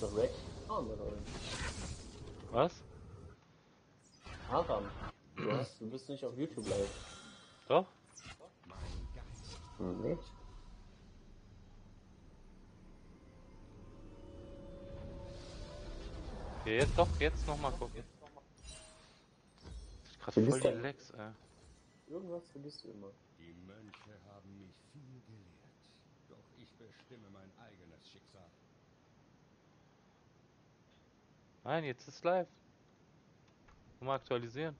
doch Rack oder? Was? Aram. Du, hast, du bist nicht auf YouTube live. Doch? Hm, nee. Ja, jetzt doch, jetzt nochmal gucken. Ich gerade Du voll die Lex, ey. Irgendwas vergisst du immer. Die Mönche haben mich viel gelehrt, doch ich bestimme mein eigenes Schicksal. Nein, jetzt ist live. Mal aktualisieren.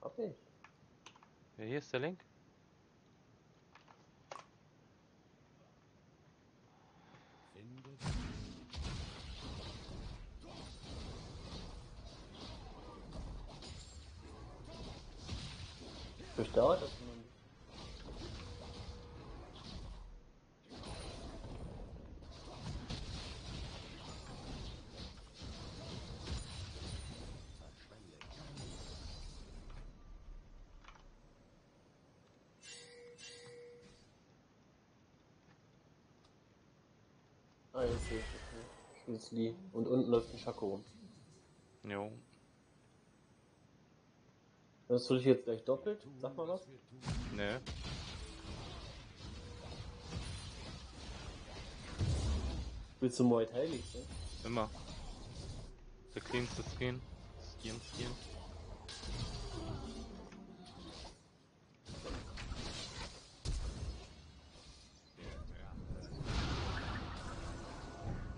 Ich. Ja, hier ist der Link. Durchdauert das nun? Ah, jetzt sehe ich das. Lee. Und unten läuft ein Schako rum. Jo. Das tue ich jetzt gleich doppelt. Sag mal was. Ne. Willst du Muay Thai League, ne? Immer. Der cleanste Skin. Skin, Skin.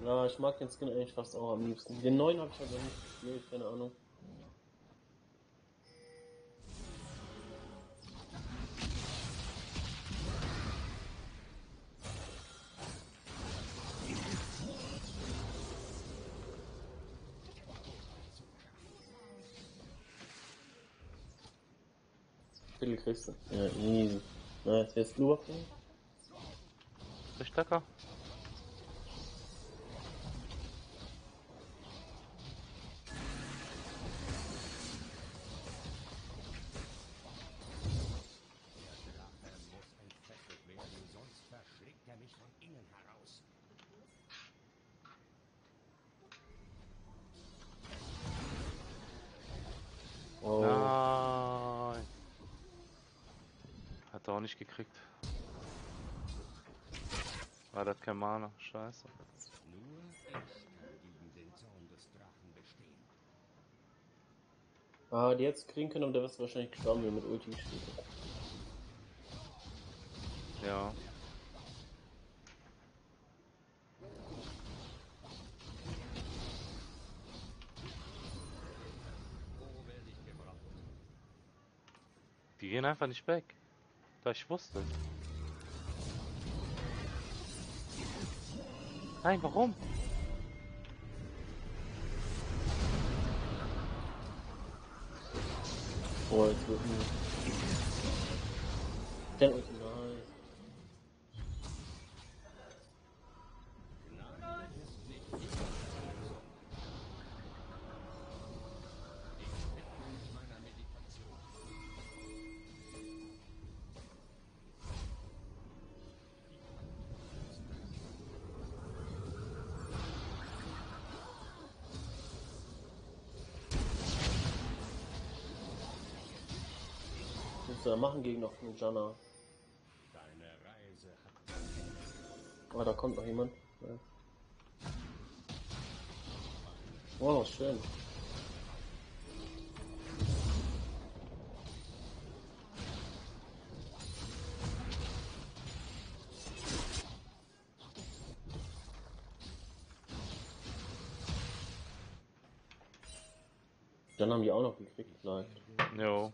Ja, ich mag den Skin eigentlich fast auch am liebsten. Den neuen habe ich aber nicht gespielt, keine Ahnung. Viertel kriegst du. Ja, easy. Na, jetzt wird's Blue abgehen. Ist lecker. Er muss entfesselt werden, sonst verschlingt er mich von innen heraus. Oh. Nein. Hat er auch nicht gekriegt. War das kein Scheiße. Nur ich kann gegen den Zorn des Drachen bestehen. Ah, die jetzt kriegen können, aber der wirst du wahrscheinlich gestorben, wenn mit Ulti gespielt. Ja. Die gehen einfach nicht weg. Da ich wusste. Nein, warum? Oh, jetzt wird ein... Da machen gegen noch einen Janna? Oh, da kommt noch jemand. Ja. Wow, schön. Dann haben die auch noch gekriegt, vielleicht. Jo. Ja,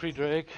Free Drake.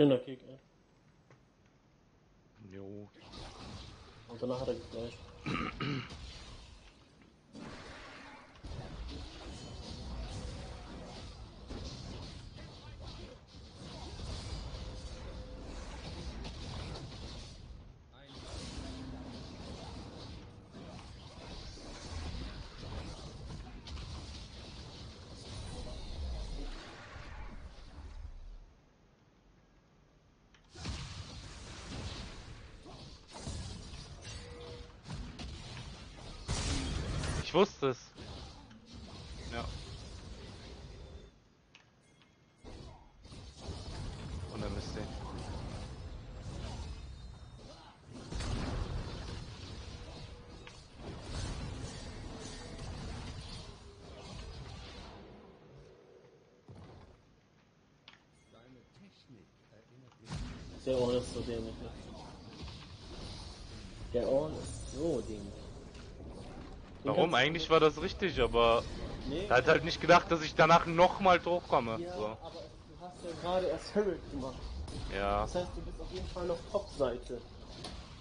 Schöner Kick, ey. Jo. Und danach wusste es. Ja. Und dann müsste Deine Technik erinnert mich Der Orn ist so dämlich, ne? Der Orn ist so dämlich. Den Warum? Eigentlich war das richtig, aber Nee, er hat halt nicht gedacht, dass ich danach nochmal hochkomme. ja, So. aber du hast ja gerade erst Herald gemacht. Ja. Das heißt, du bist auf jeden Fall noch Top-Seite.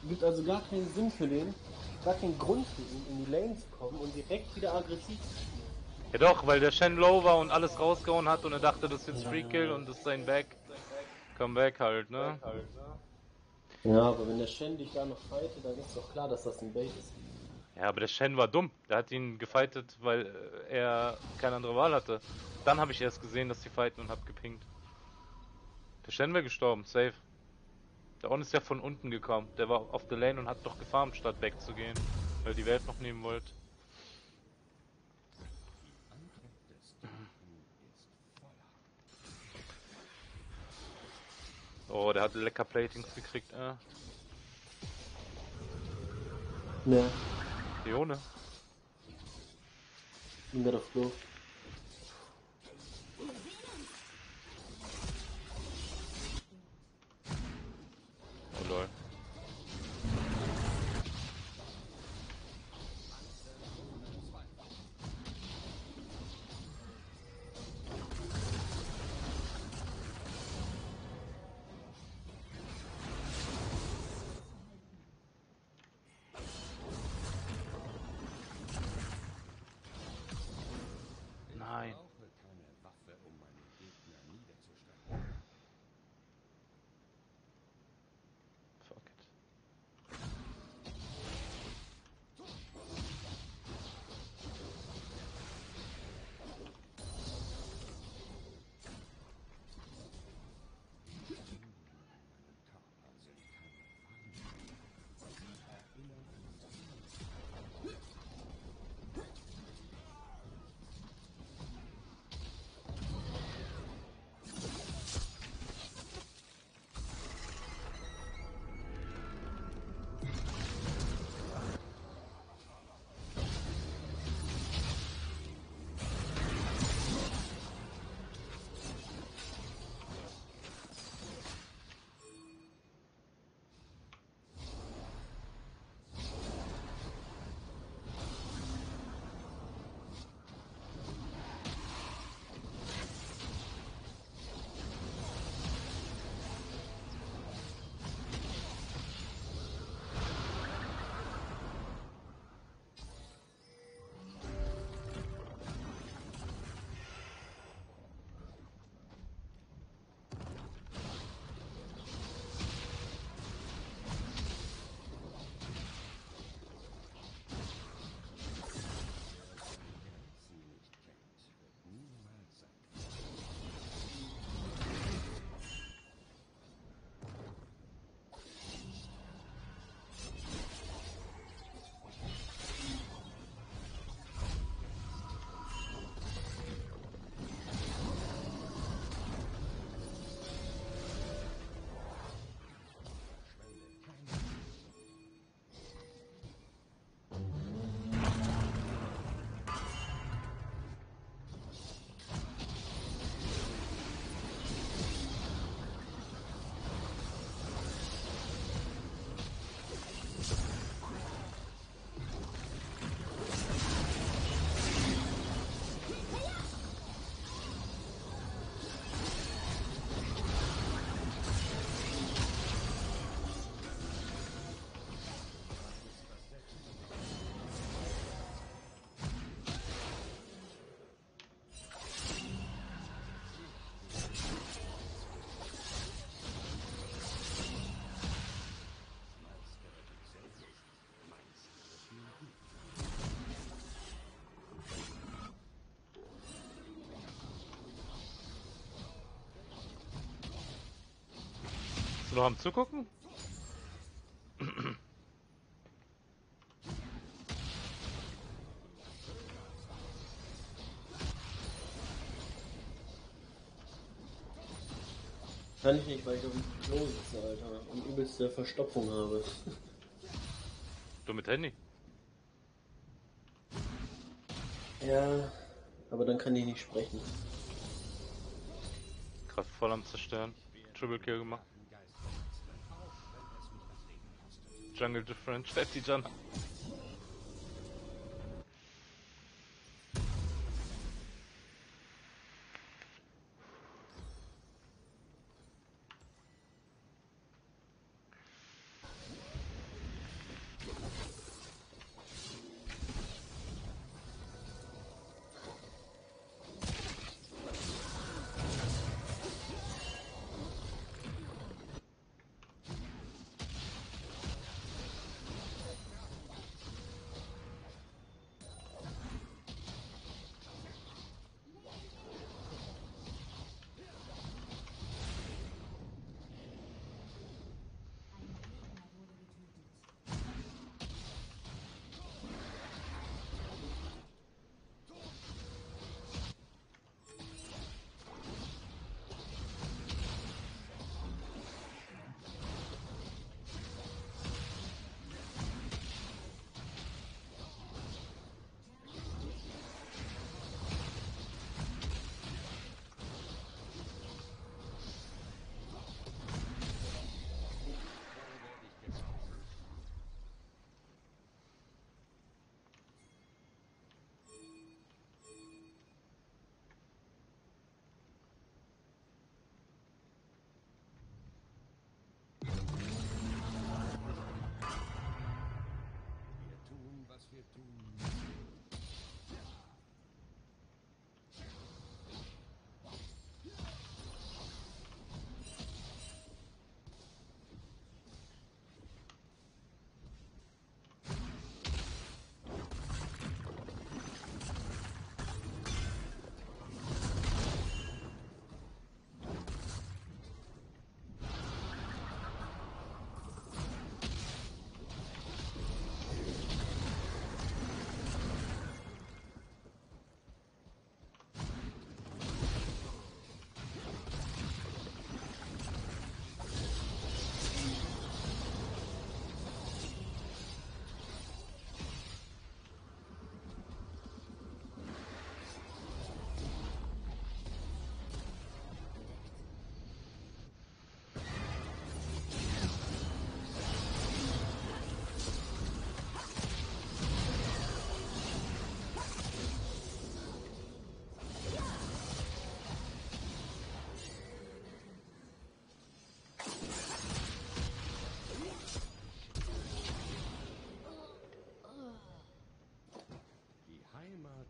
Gibt also gar keinen Sinn für den, gar keinen Grund für ihn, in die Lane zu kommen und direkt wieder aggressiv zu spielen. Ja doch, weil der Shen low war und alles rausgehauen hat und er dachte, das ist jetzt Free Kill und das ist sein Back. Comeback halt, ne? Ja, aber wenn der Shen dich da noch fightet, dann ist doch klar, dass das ein Bait ist. Ja, aber der Shen war dumm. Der hat ihn gefightet, weil äh, er keine andere Wahl hatte. Dann habe ich erst gesehen, dass die fighten und hab gepinkt. Der Shen wäre gestorben, safe. Der On ist ja von unten gekommen. Der war auf der Lane und hat doch gefarmt, statt wegzugehen. Weil die Welt noch nehmen wollte. Oh, der hat lecker Platings gekriegt, äh. Ne, Leone. gerade auf Klo. Oh lol. Bist du noch am Zugucken? Kann ich nicht, weil ich auf dem Klo sitze, Alter. Und übelste Verstopfung habe. Du mit Handy? Ja, aber dann kann ich nicht sprechen. Krass, voll am Zerstören. Triple Kill gemacht. Jungle the French. That's it,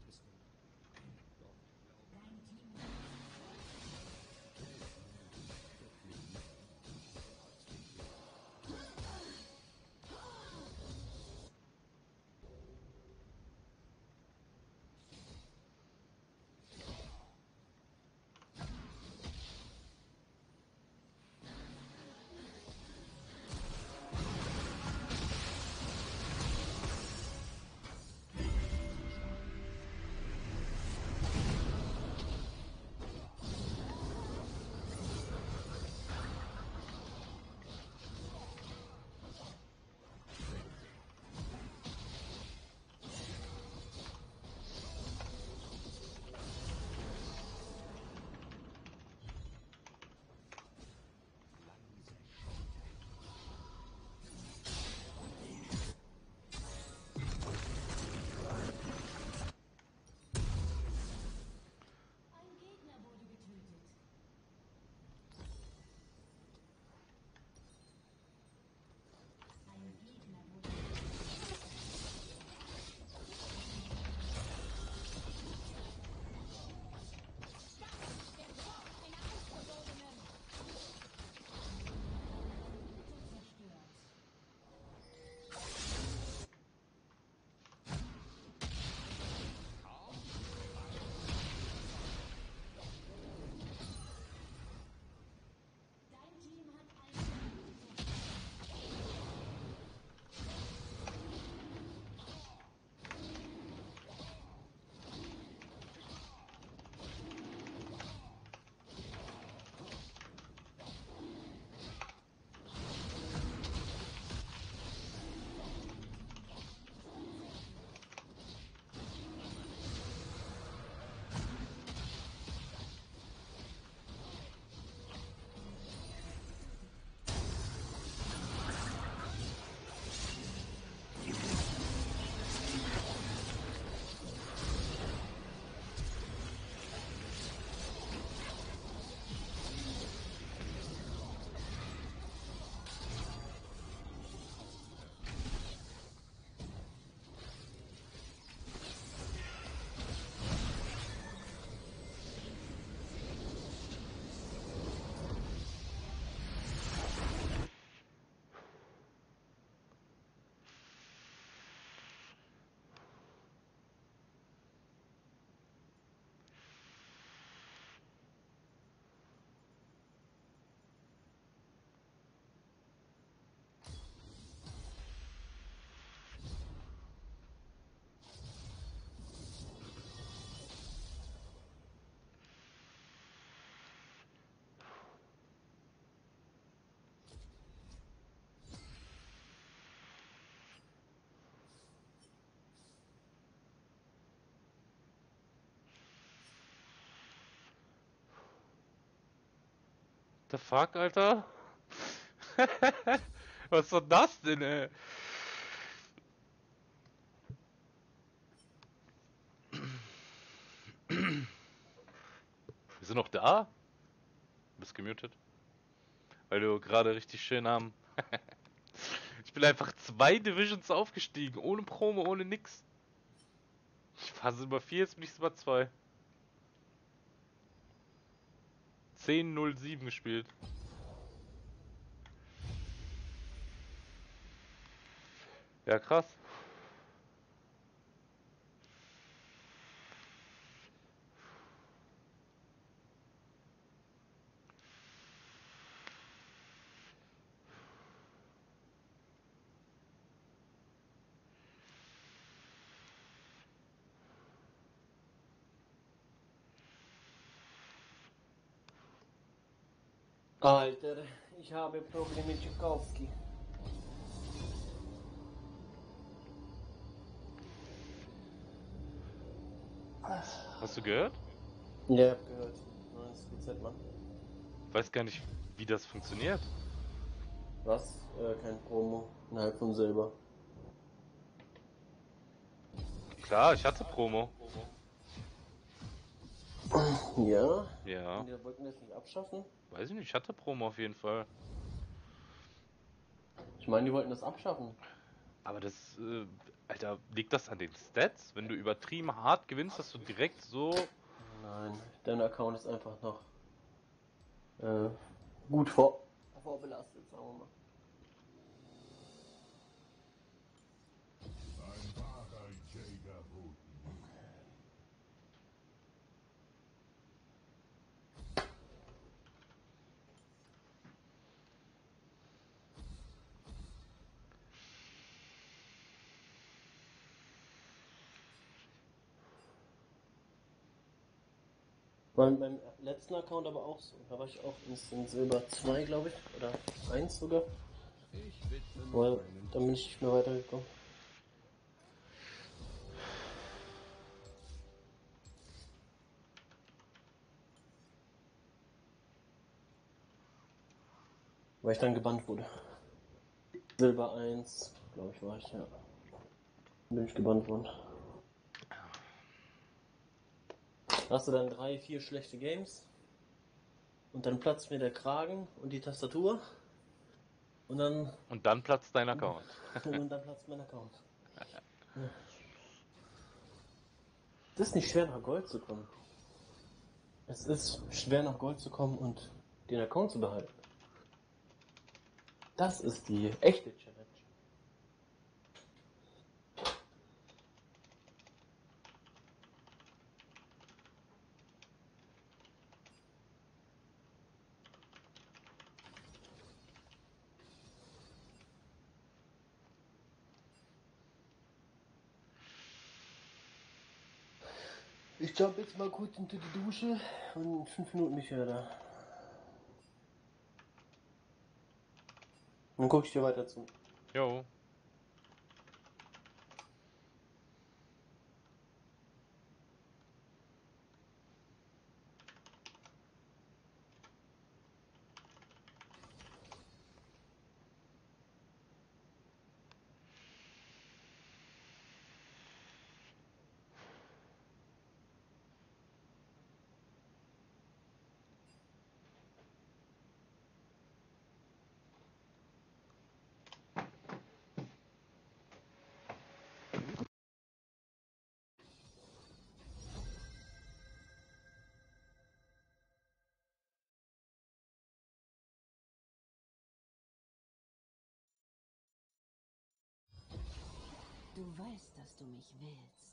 bismillah. The fuck, Alter? Was war das denn, ey? Wir sind noch da? Du bist gemutet. Weil du gerade richtig schön am. ich bin einfach zwei Divisions aufgestiegen. Ohne Promo, ohne nix. Ich war Silber 4, jetzt bin ich Silber 2. 10-0-7 gespielt. Ja, krass. Alter, ich habe Probleme mit Tchaikovsky. Hast du gehört? Ja, hab gehört. 90% Mann. Weiß gar nicht, wie das funktioniert. Was? Äh, kein Promo. Innerhalb von selber. Klar, ich hatte Promo. Ja? Ja, wir wollten das nicht abschaffen? weiß ich nicht, ich hatte Promo auf jeden Fall. Ich meine, die wollten das abschaffen. Aber das, äh, Alter, liegt das an den Stats? Wenn du übertrieben hart gewinnst, dass du direkt so. Nein, dein Account ist einfach noch äh, gut vor vorbelastet, sagen wir mal. War mit meinem letzten Account aber auch so. Da war ich auch in Silber 2, glaube ich. Oder 1 sogar. Weil dann bin ich nicht mehr weitergekommen. Weil ich dann gebannt wurde. Silber 1, glaube ich, war ich, ja. Bin ich gebannt worden. Hast du dann drei, vier schlechte Games und dann platzt mir der Kragen und die Tastatur und dann Und dann platzt dein Account. und dann platzt mein Account. Ja. Es ist nicht schwer nach Gold zu kommen. Es ist schwer nach Gold zu kommen und den Account zu behalten. Das ist die echte Challenge. Ich jump jetzt mal kurz unter die Dusche und in fünf Minuten bin ich wieder da. Dann gucke ich dir weiter zu. Jo. Weißt, dass du mich willst.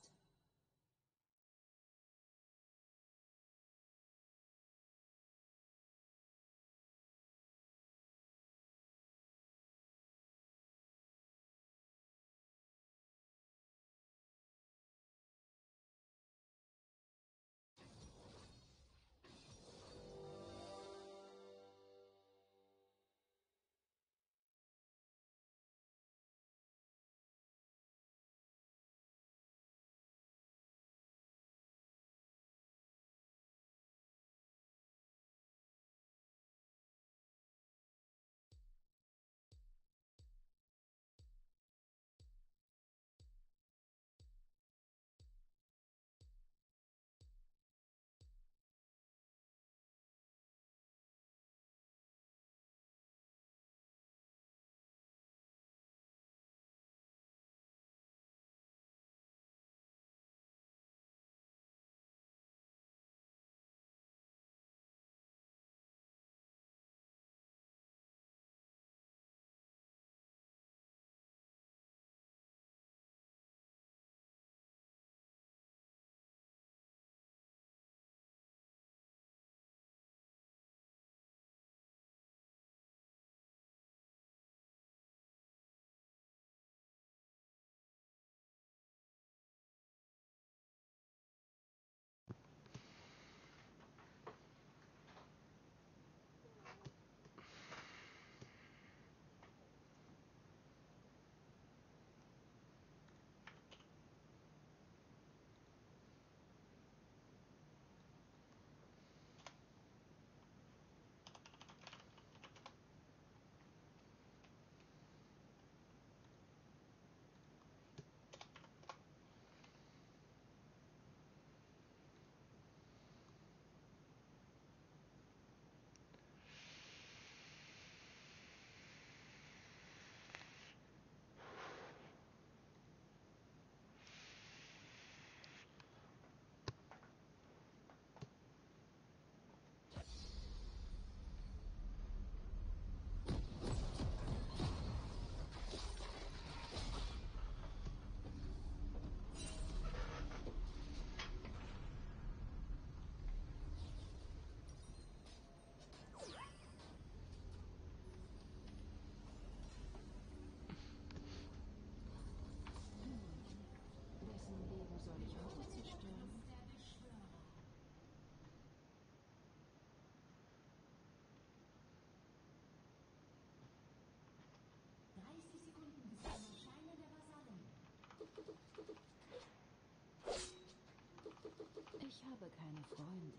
Habe keine Freunde,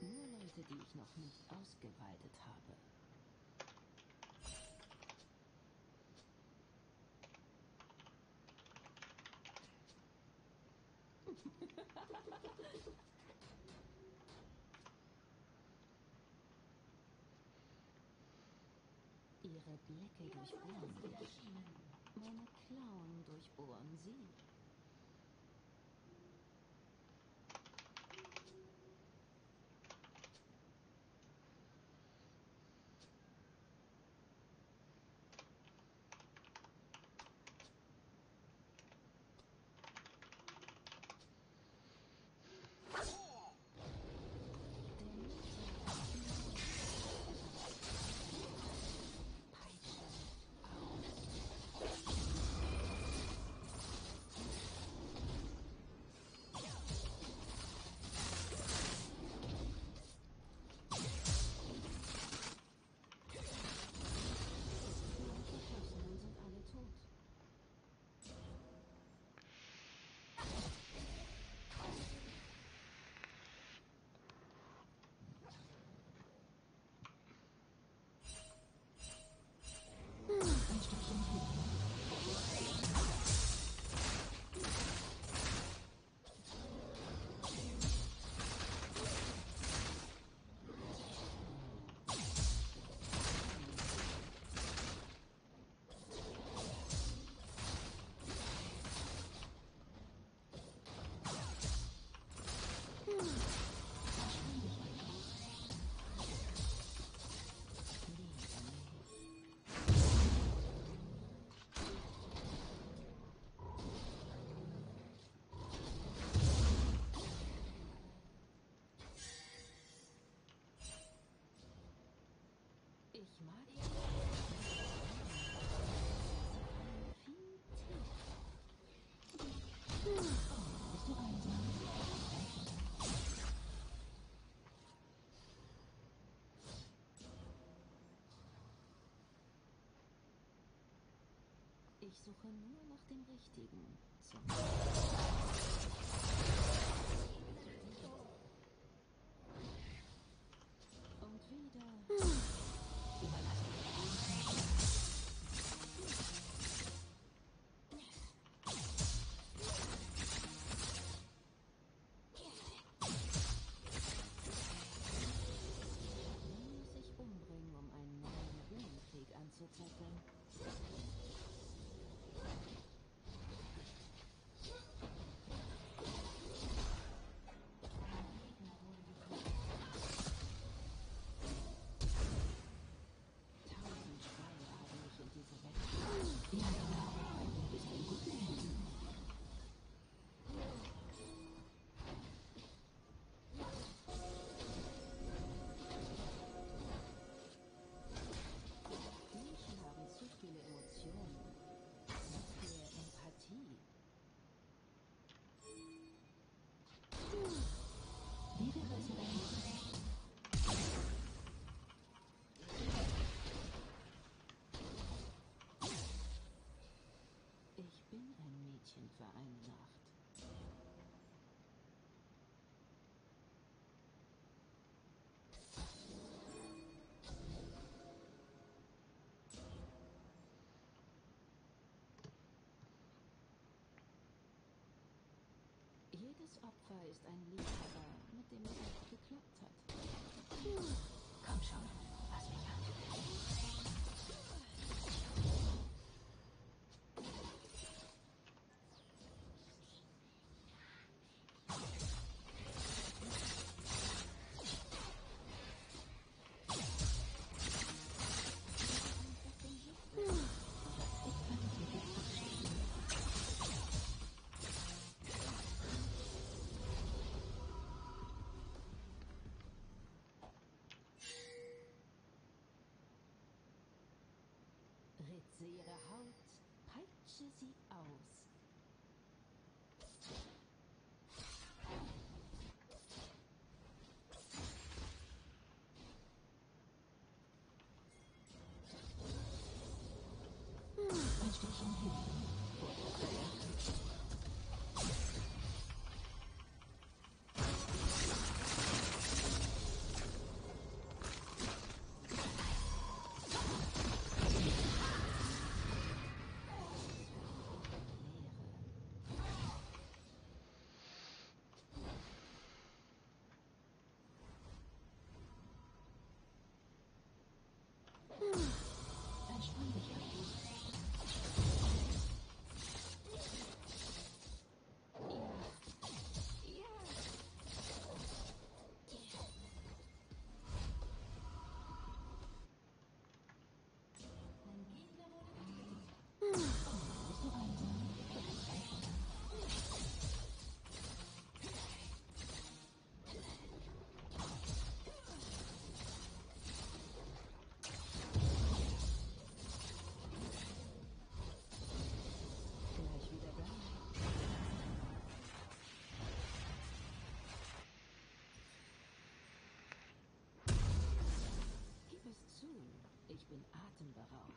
nur Leute, die ich noch nicht ausgeweidet habe. Ihre Blicke durchbohren mich. Meine Klauen durchbohren sie. Ich suche nur nach dem Richtigen. Zum People Jedes Opfer ist ein Liebhaber, mit dem es nicht geklappt hat. Komm schon, Ritze ihre Haut, peitsche sie aus. dem Atem beraubt.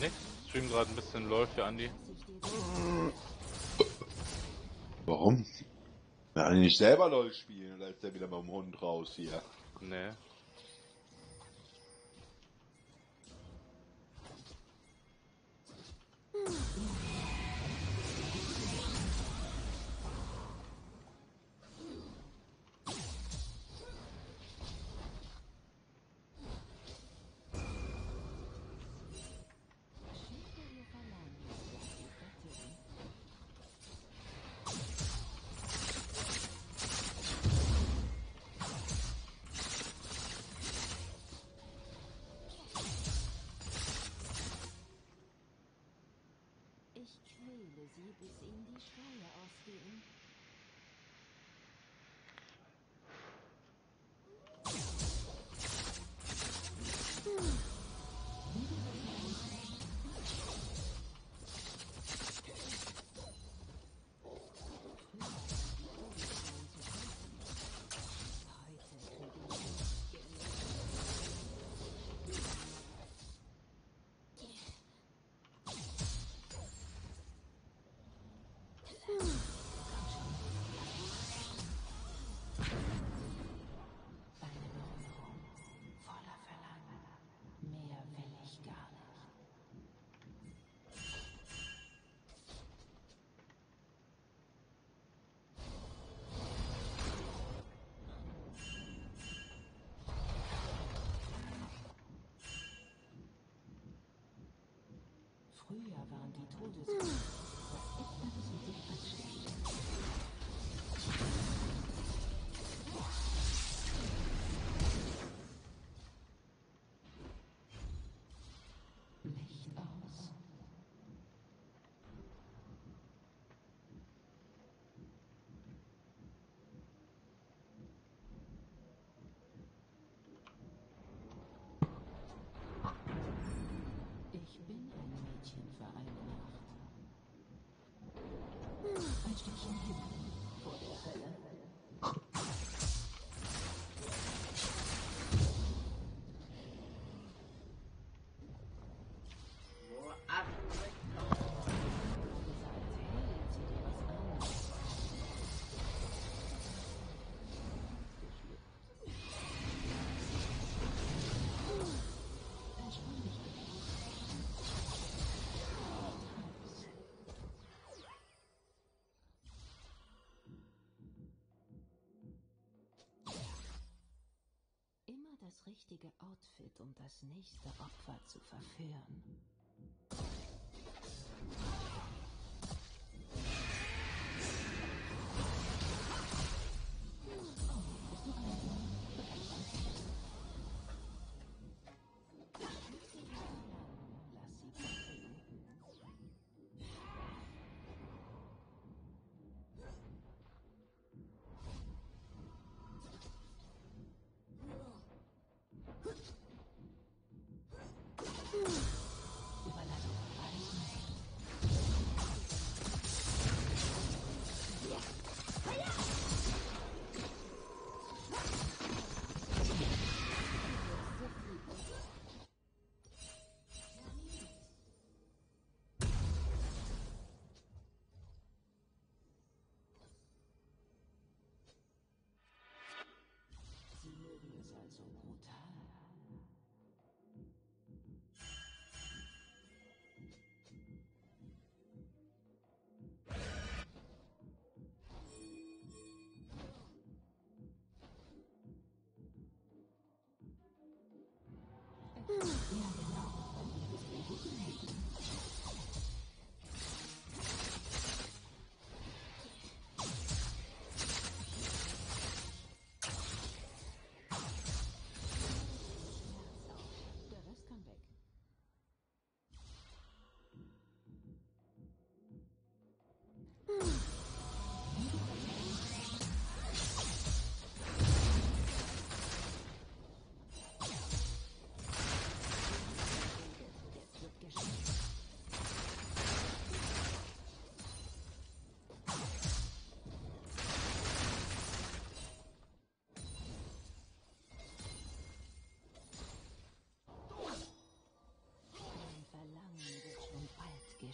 Nix. Stream gerade ein bisschen LOL für Andi. Warum? Na, nicht selber LOL spielen, oder ist der wieder beim Hund raus hier? Nee. Früher waren die Todesgruppen. Das richtige Outfit, um das nächste Opfer zu verführen. Hmm.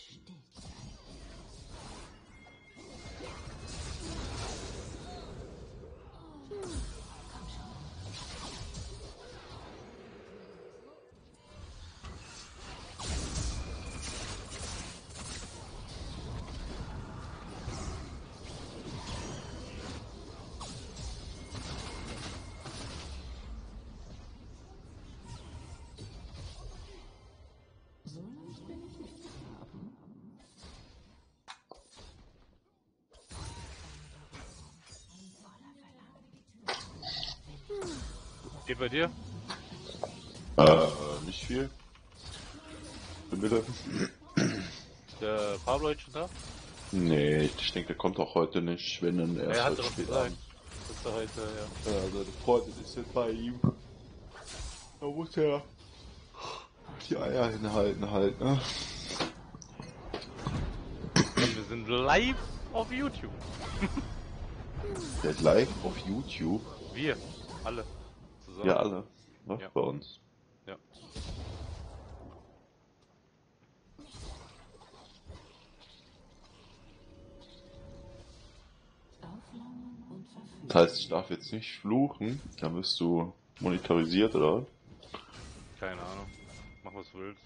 Gestillt sein. Geht bei dir? Äh, nicht viel. Bitte? Der Pablo jetzt schon da? Nee, ich denke, der kommt auch heute nicht, wenn dann erst er hat doch gesagt, dass er heute, ja. Ja, seine Freundin ist jetzt bei ihm. Da muss er die Eier hinhalten halt, ne? Und wir sind live auf YouTube. Der ist live auf YouTube. Wir, alle. Zusammen. Ja, alle. Ne? Ja. Bei uns. Ja. Das heißt, ich darf jetzt nicht fluchen, dann wirst du monetarisiert, oder? Keine Ahnung. Mach was du willst.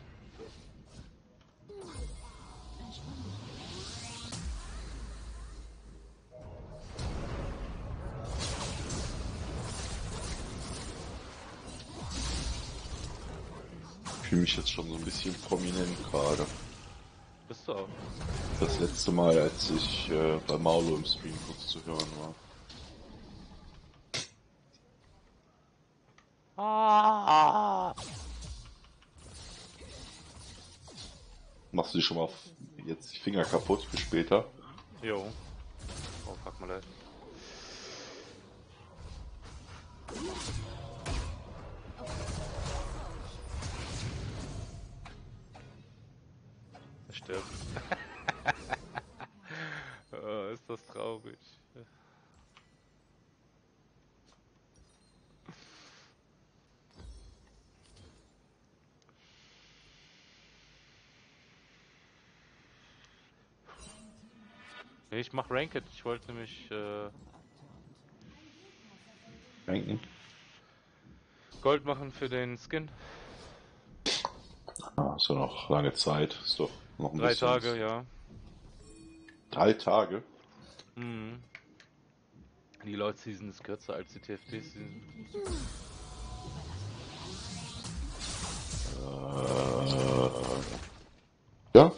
Fühle mich jetzt schon so ein bisschen prominent gerade. Bist du auch. Das letzte Mal, als ich äh, bei Maulo im Stream kurz zu hören war. Ah. Machst du dir schon mal jetzt die Finger kaputt für später? Jo. Oh, fuck mal leid. Stirbt. oh, ist das traurig. Nee, ich mach Ranked. Ich wollte nämlich äh, Ranken? Gold machen für den Skin. Ah, ist ja noch lange Zeit. Ist doch noch ein Drei bisschen. Tage, ja. Drei Tage? Mhm. Die Lloyd Season ist kürzer als die TFT Season. Äh, ja?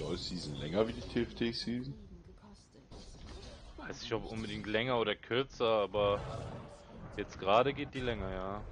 LOL Season länger wie die TFT Season? Weiß nicht, ob unbedingt länger oder kürzer, aber jetzt gerade geht die länger, ja.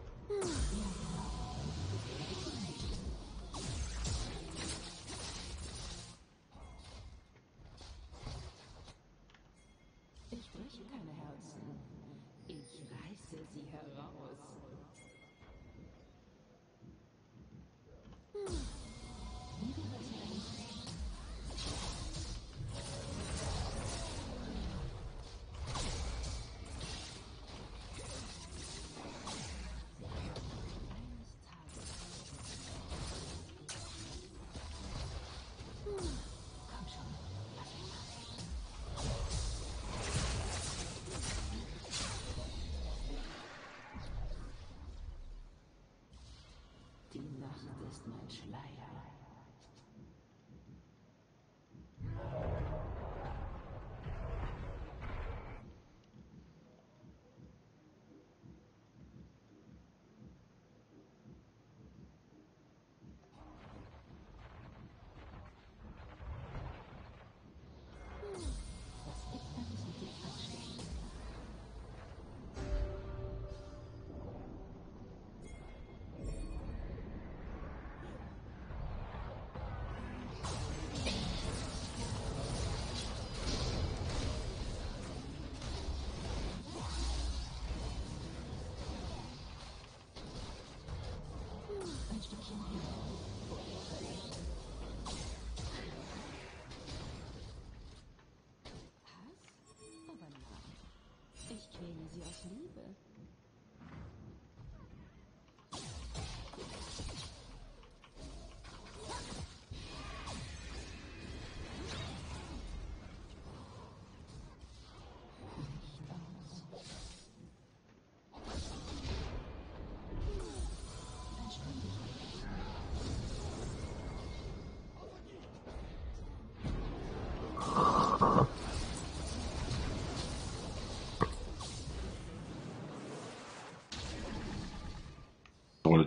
Ich quäle sie aus Liebe.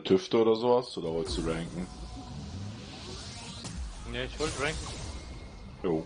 Tüfte oder sowas? Oder wolltest du ranken? Ja, ich wollte ranken. Jo.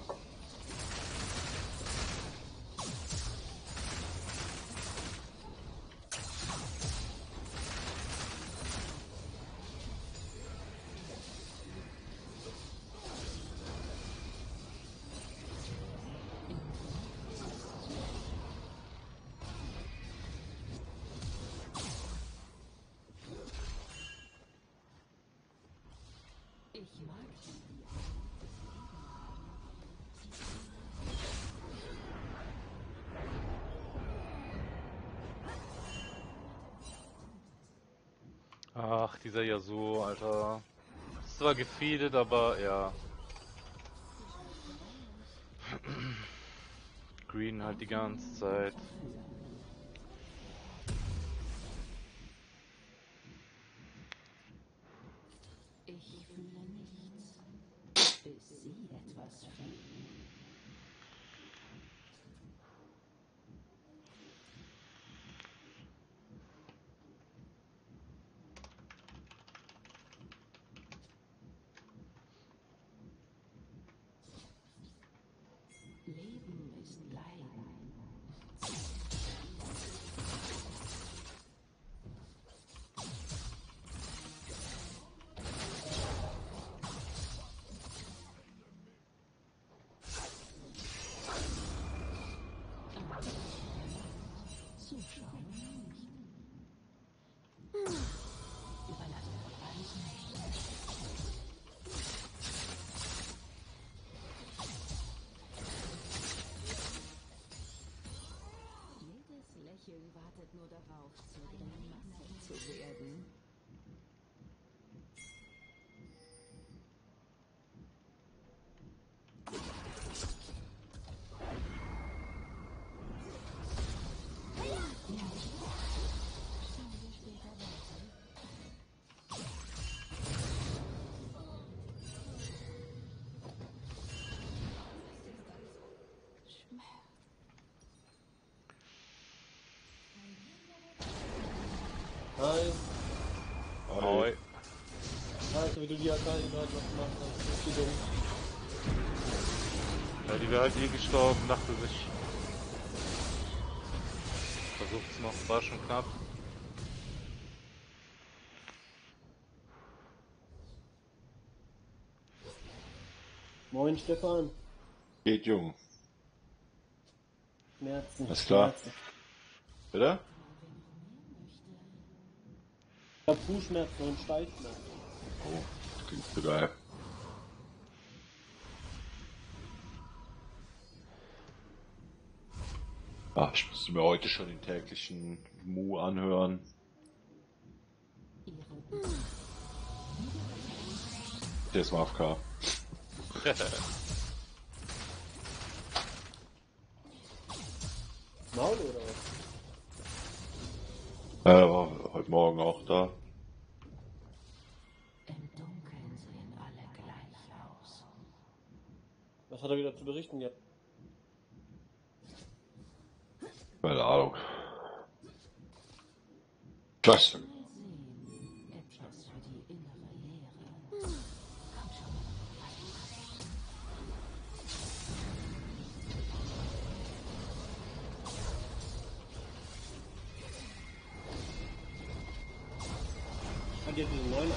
Dieser Yasuo, Alter. Ist zwar gefeedet, aber ja. Green halt die ganze Zeit. Alter, wie du die Akali gerade noch gemacht hast. Das ist dumm. Ja, die wäre halt hier gestorben, dachte sich. Versucht's noch, war schon knapp. Moin Stefan. Geht jung. Schmerzen. Alles klar. Schmerzen. Bitte? Ich hab Fußschmerzen und Steißschmerzen. Oh, das klingt so geil. Ah, ich musste mir heute schon den täglichen Mu anhören. Der ist mal AFK. Maul oder was? Äh, war heute Morgen auch da. Im Dunkeln sehen alle gleich aus. Was hat er wieder zu berichten gehabt? Keine Ahnung. Was? Hat jetzt diesen neuen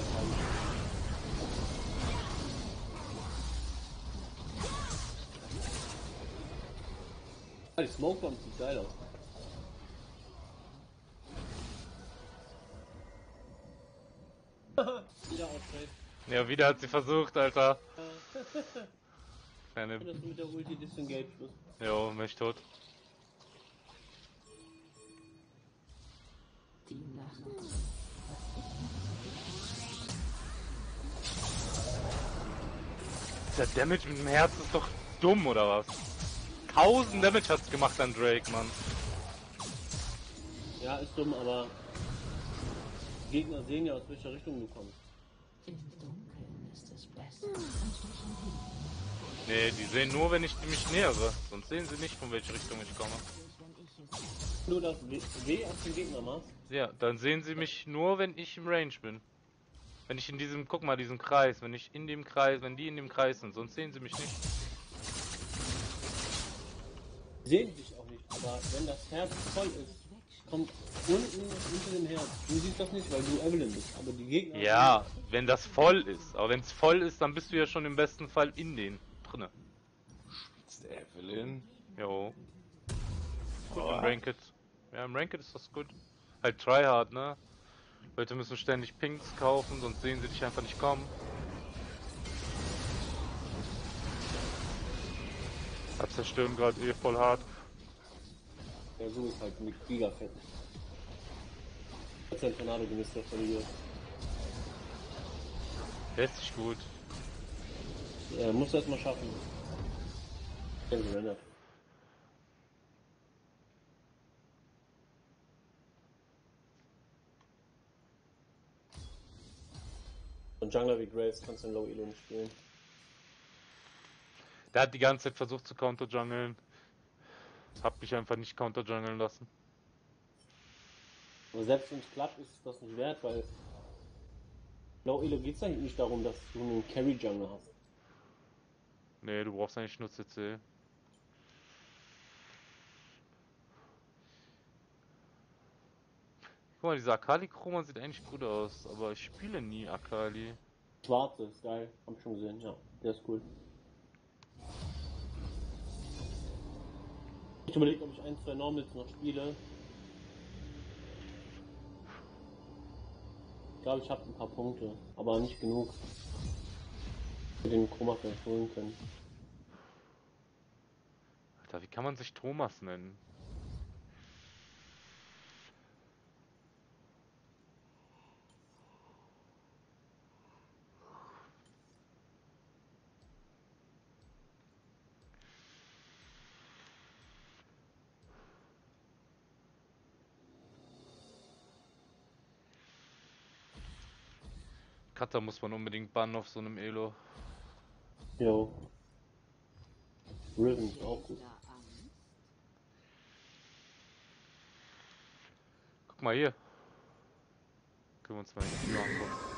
die Smoke Bomb sieht geil aus. Wieder outtrade. Ja, wieder hat sie versucht, Alter. Kleine. Dass du mit der Ulti disengaged bist. Jo, mich tot. Die Nacht. Der Damage mit dem Herz ist doch dumm, oder was? 1000 Damage hat's gemacht an Drake, Mann. Ja, ist dumm, aber die Gegner sehen ja, aus welcher Richtung du kommst. Im Dunkeln ist es besser. Nee, die sehen nur, wenn ich mich nähere. Sonst sehen sie nicht, von welcher Richtung ich komme. Nur das W, auf den Gegner machst. Ja, dann sehen sie mich nur, wenn ich im Range bin. Wenn ich in diesem, guck mal, diesen Kreis, wenn ich in dem Kreis, wenn die in dem Kreis sind, sonst sehen sie mich nicht. Sehen dich auch nicht, aber wenn das Herz voll ist, kommt unten unter dem Herz. Du siehst das nicht, weil du Evelyn bist, aber die Gegner. Ja, wenn das voll ist. Aber wenn es voll ist, dann bist du ja schon im besten Fall in den drinne. Ist der Evelyn? Jo. Gut Oh. im Ranked. Ja, im Ranked ist das gut. Halt tryhard, ne? Leute müssen ständig Pinks kaufen, sonst sehen sie dich einfach nicht kommen. Hat zerstören gerade eh voll hart. Ja, so ist halt mit giga fett. Hat sein Tornado gemisst, der verliert. Richtig gut. Er muss das mal schaffen. Ja, gerendert. Und Jungler wie Graves kannst du in Low Elo nicht spielen. Der hat die ganze Zeit versucht zu counter-jungeln. Hab mich einfach nicht counter-jungeln lassen. Aber selbst wenn es klappt, ist das nicht wert, weil Low Elo geht es eigentlich nicht darum, dass du einen Carry Jungler hast. Nee, du brauchst eigentlich nur CC. Guck mal, dieser Akali-Chroma sieht eigentlich gut aus, aber ich spiele nie Akali. Schwarze ist geil, hab ich schon gesehen, ja. Der ist cool. Ich überlege, ob ich ein, zwei Normals noch spiele. Ich glaube, ich habe ein paar Punkte, aber nicht genug. Für den vielleicht holen können. Alter, wie kann man sich Thomas nennen? Cutter muss man unbedingt bannen auf so einem Elo. Jo. Riven ist auch gut. Guck mal hier. Können wir uns mal die Tür angucken.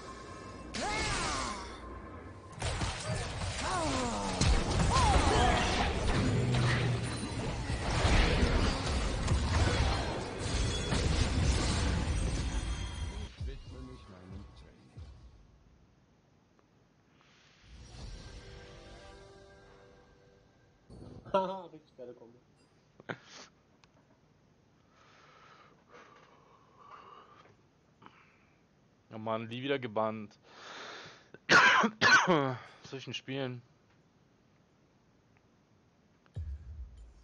Mann, die wieder gebannt. Solchen Spielen.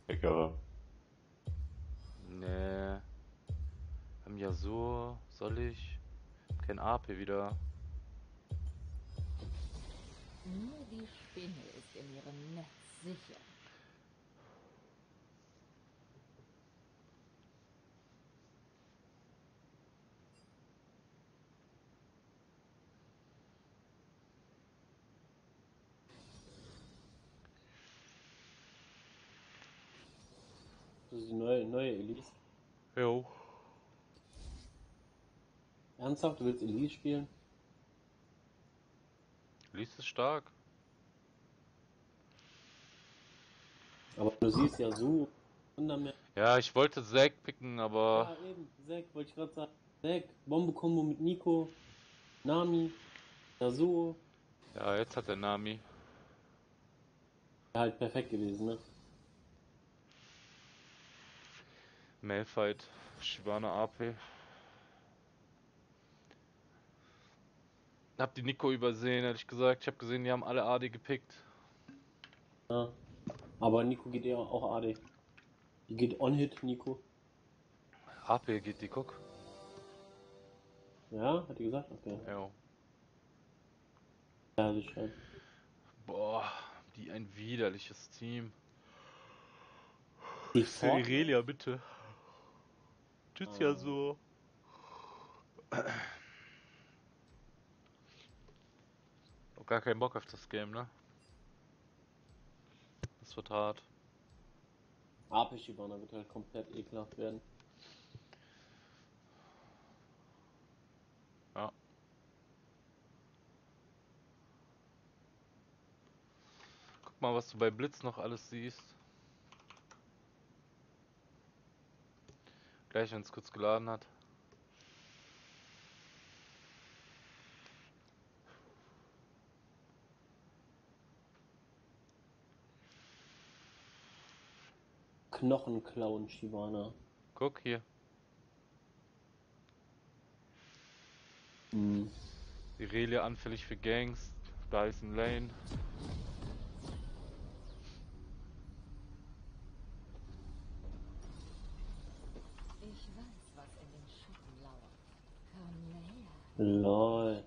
Egal. Nee. Haben ja so, soll ich? Kein AP wieder. Nur die Spinne ist in ihrem Netz sicher. Ist die neue, Elise. Jo. Ernsthaft, du willst Elise spielen? Liest es stark. Aber du siehst ja so. Ja, ich wollte Zack picken, aber Ja, eben, Zack, wollte ich gerade sagen. Zack, Bombe-Kombo mit Nico, Nami, Yasuo. ja, jetzt hat der Nami. Halt perfekt gewesen, ne? Malfight, Shivana AP. Hab die Nico übersehen, ehrlich gesagt. Ich hab gesehen, die haben alle AD gepickt. Ja. Aber Nico geht eher auch AD. Die geht On-Hit, Nico. AP geht die, guck. Ja, hat die gesagt? Okay. Ja, das ist schön. Boah, die ein widerliches Team. Die Irelia, das ja ähm. so. Hab gar keinen Bock auf das Game, ne? Das wird hart. Apisch-Ibanner wird halt komplett ekelhaft werden. Ja. Guck mal, was du bei Blitz noch alles siehst. Gleich, wenn es kurz geladen hat. Knochenklauen Shivana. Guck hier. Hm. Irelia anfällig für Gangs. Dyson Lane. Ich weiß, was in den Schatten lauert. Komm näher. Lol.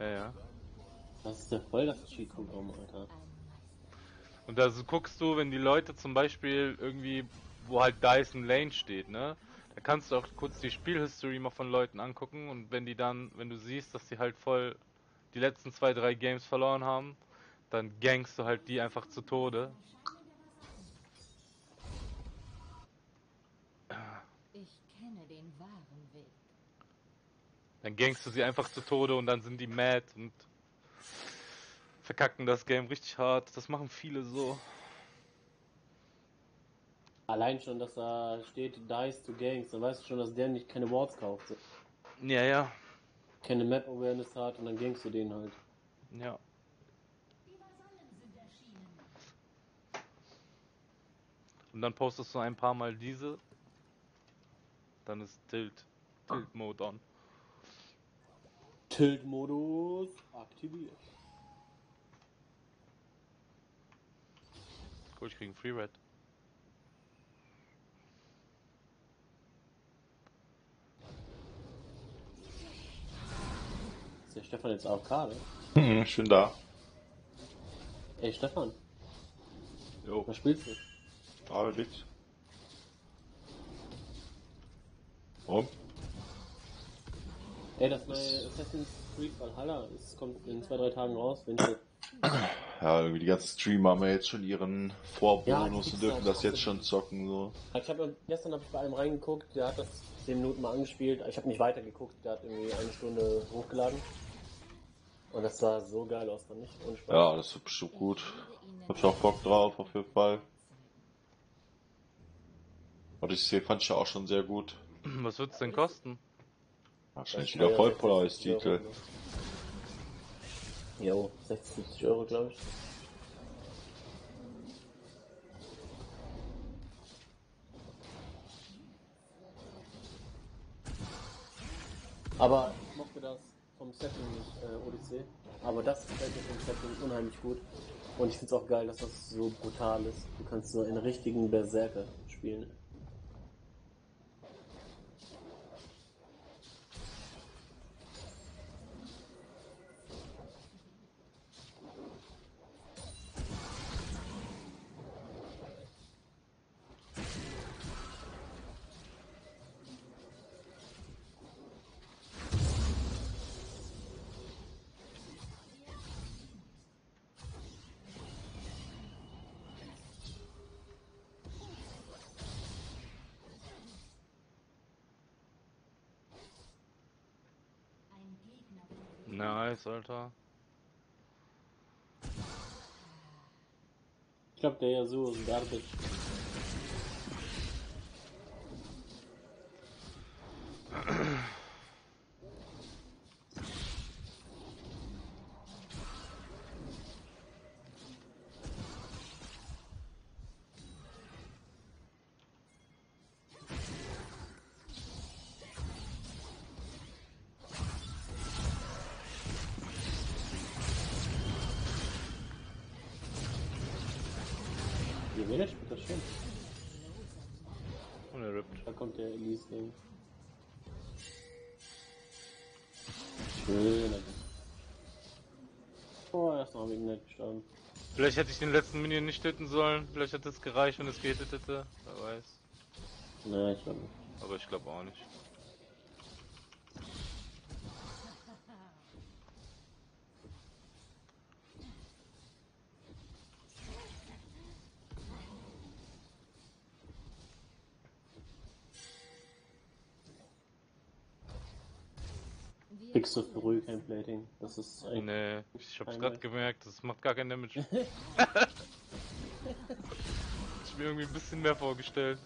Ja, ja. Das ist ja voll das Cheat-Programm, Alter. Ein Meister. Und da guckst du, wenn die Leute zum Beispiel irgendwie, wo halt Dyson Lane steht, ne? Da kannst du auch kurz die Spielhistory mal von Leuten angucken und wenn die dann, wenn du siehst, dass die halt voll die letzten zwei, drei Games verloren haben, dann gangst du halt die einfach zu Tode. Ich kenne den wahren Weg. Dann gangst du sie einfach zu Tode und dann sind die mad und verkacken das Game richtig hart. Das machen viele so. Allein schon, dass da steht Dice to Gangs, dann weißt du schon, dass der nicht keine Wards kauft. Ja, ja. Keine Map Awareness hat und dann gangst du den halt. Ja. Und dann postest du ein paar Mal diese. Dann ist Tilt. Tilt Mode on. Tilt-Modus aktiviert. Cool, ich krieg einen Free Red. Ist der Stefan jetzt AFK, ne? Hm, ich bin da. Ey, Stefan, Jo, was spielst du? da liegt's. Und? Ey, das neue Assassin's Creed Valhalla, es kommt in zwei, drei Tagen raus, wenn ich Ja, irgendwie die ganzen Streamer haben ja jetzt schon ihren Vorbonus Ja, und dürfen das jetzt schon zocken, so. Ich habe gestern hab ich bei einem reingeguckt, der hat das 10 Minuten mal angespielt. Ich habe nicht weitergeguckt, der hat irgendwie eine Stunde hochgeladen. Und das sah so geil aus, fand ich. Ja, das wird bestimmt gut. Hab ich auch Bock drauf, auf jeden Fall. Odyssey fand ich ja auch schon sehr gut. Was wird's denn kosten? Wahrscheinlich wieder Vollpreis-Titel. Jo, 60, 70 Euro, glaube ich. Aber ich mochte das vom Setting nicht, äh, Odyssey. Aber das gefällt mir vom Setting unheimlich gut. Und ich finde es auch geil, dass das so brutal ist. Du kannst so einen richtigen Berserker spielen. Alter. Ich glaube, der Yasuo ist Garbage. Die Rede spielt das schön. Unerrippt. Da kommt der Elise-Ding. Schön. Alter. Oh, er ist noch wegen nicht gestorben. Vielleicht hätte ich den letzten Minion nicht töten sollen. Vielleicht hätte es gereicht, wenn es gehittet hätte. Wer weiß. Naja, ich glaube nicht. Aber ich glaube auch nicht. Kriegst du früh kein Plating. Das ist eigentlich. Nee, ich hab's gerade gemerkt, das macht gar kein Damage. ich mir irgendwie ein bisschen mehr vorgestellt.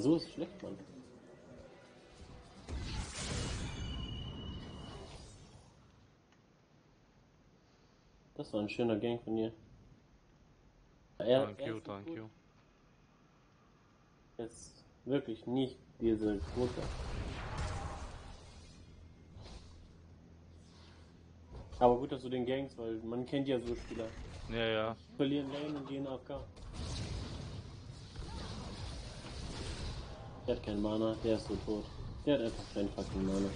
So ist schlecht, Mann. Das war ein schöner Gang von dir. Er, Thank er you, thank gut. you. Jetzt wirklich nicht diese Quote. Aber gut, dass du den Gangs, weil man kennt ja so Spieler. Ja, ja. Verlieren Lane und gehen AFK. Der hat keinen Mana, der ist so tot. Der hat einfach keinen fucking Mana.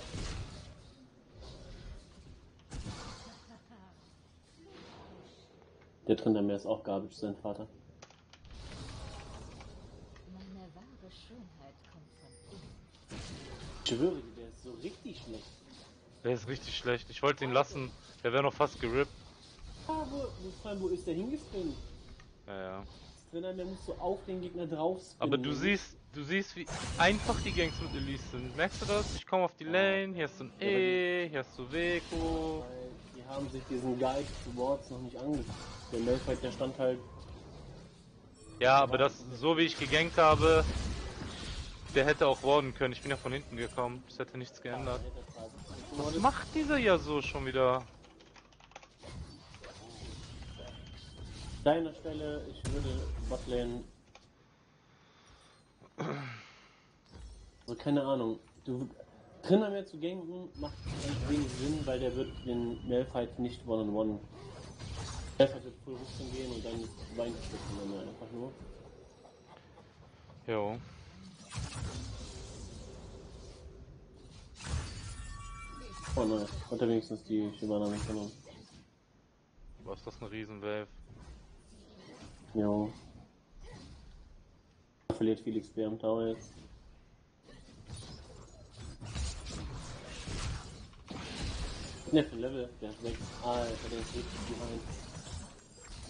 Der Trindermeer ist auch Garbage, sein Vater. Meine wahre Schönheit kommt von innen. Ich schwöre dir, der ist so richtig schlecht. Der ist richtig schlecht. Ich wollte ihn lassen. Der wäre noch fast gerippt. Ah, wo, wo, wo ist der hingespinnt? Ja, ja. Das Trindermeer muss so auf den Gegner drauf spinnen. Aber du siehst, du siehst, wie einfach die Gangs mit Elise sind. Merkst du das? Ich komme auf die Lane, hier hast du ein E, hier hast du Weko. Die haben sich diesen Guide zu Wards noch nicht angeguckt. Der Malphite, der stand halt Ja, aber das, so wie ich gegankt habe, der hätte auch warden können. Ich bin ja von hinten gekommen. Das hätte nichts geändert. Was macht dieser ja so schon wieder? deiner Stelle, ich würde Botlane. Also keine Ahnung. Du Trainer mehr zu ganken macht eigentlich wenig Sinn, weil der wird den Malphite nicht one-on-one. Malphite wird full Rüstung gehen und dann Weinstücken dann einfach nur. Jo. Oh nein, hat er wenigstens die Shivana mitgenommen. Was ist das eine Riesenwave? Jo. Verliert Felix Bär am Tower jetzt. Ne, für Level, der ist 6. Alter, der ist richtig behind.